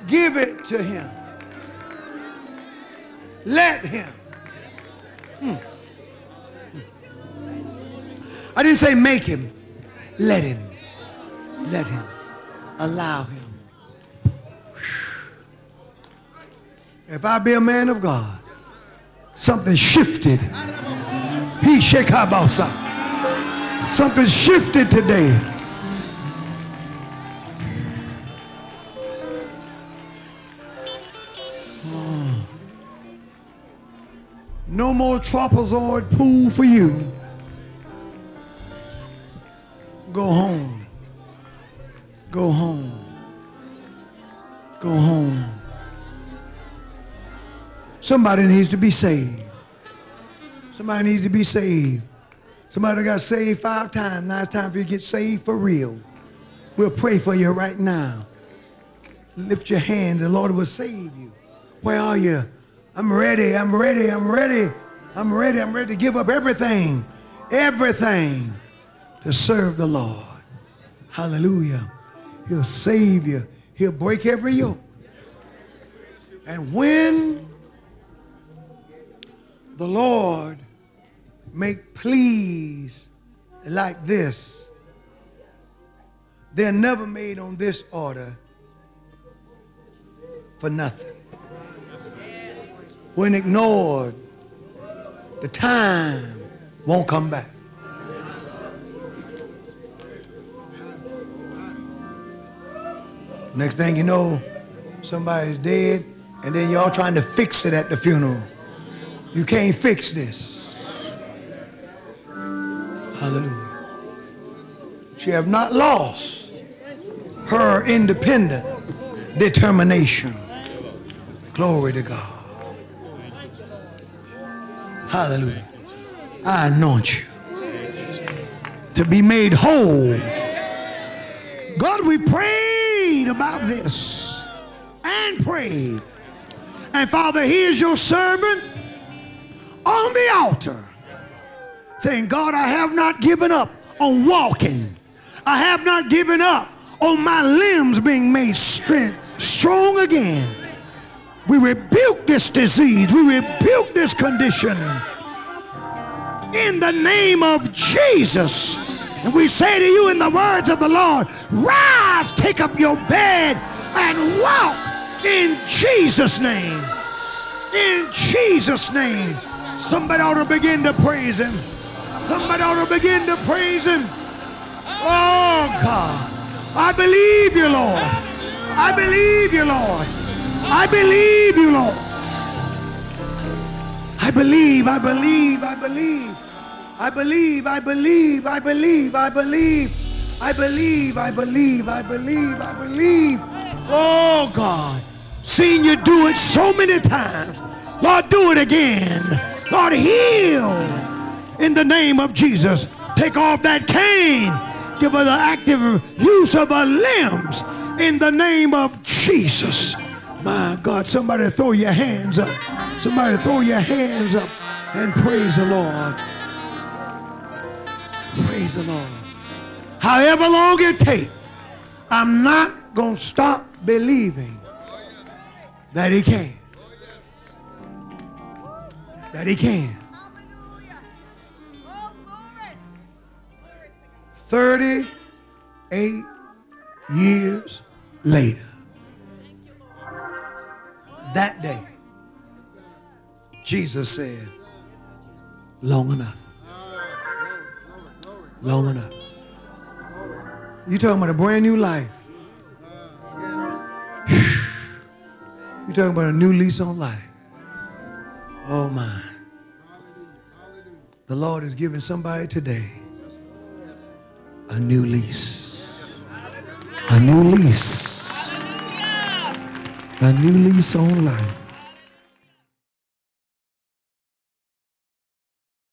Give it to him. Let him. Hmm. I didn't say make him. Let him. Let him. Allow him. If I be a man of God, something shifted. He shake. Something shifted today. More trapezoid pool for you. Go home. Go home. Go home. Somebody needs to be saved. Somebody needs to be saved. Somebody got saved five times. Now it's time for you to get saved for real. We'll pray for you right now. Lift your hand. The Lord will save you. Where are you? I'm ready. I'm ready. I'm ready. I'm ready. I'm ready to give up everything. Everything to serve the Lord. Hallelujah. He'll save you. He'll break every yoke. And when the Lord make pleas like this, they're never made on this order for nothing. When ignored, the time won't come back. Next thing you know, somebody's dead, and then y'all trying to fix it at the funeral. You can't fix this. Hallelujah. She have not lost her independent determination. Glory to God. Hallelujah. I anoint you to be made whole. God, we prayed about this and prayed. And Father, here's your servant on the altar saying, God, I have not given up on walking. I have not given up on my limbs being made strength, strong again. We rebuke this disease. We rebuke this condition in the name of Jesus. And we say to you in the words of the Lord, rise, take up your bed and walk in Jesus' name. In Jesus' name. Somebody ought to begin to praise him. Somebody ought to begin to praise him. Oh God. I believe you, Lord. I believe you, Lord. I believe you, Lord. I believe, I believe, I believe. I believe, I believe, I believe, I believe. I believe, I believe, I believe, I believe. Oh God. Seen you do it so many times. Lord, do it again. Lord, heal in the name of Jesus. Take off that cane. Give her the active use of her limbs in the name of Jesus. My God, somebody throw your hands up. Somebody throw your hands up and praise the Lord. Praise the Lord. However long it takes, I'm not going to stop believing that he can. That he can. 38 years later, that day, Jesus said, long enough. Long enough. You talking about a brand new life. You talking about a new lease on life. Oh my. The Lord is giving somebody today a new lease. A new lease. A new lease on life.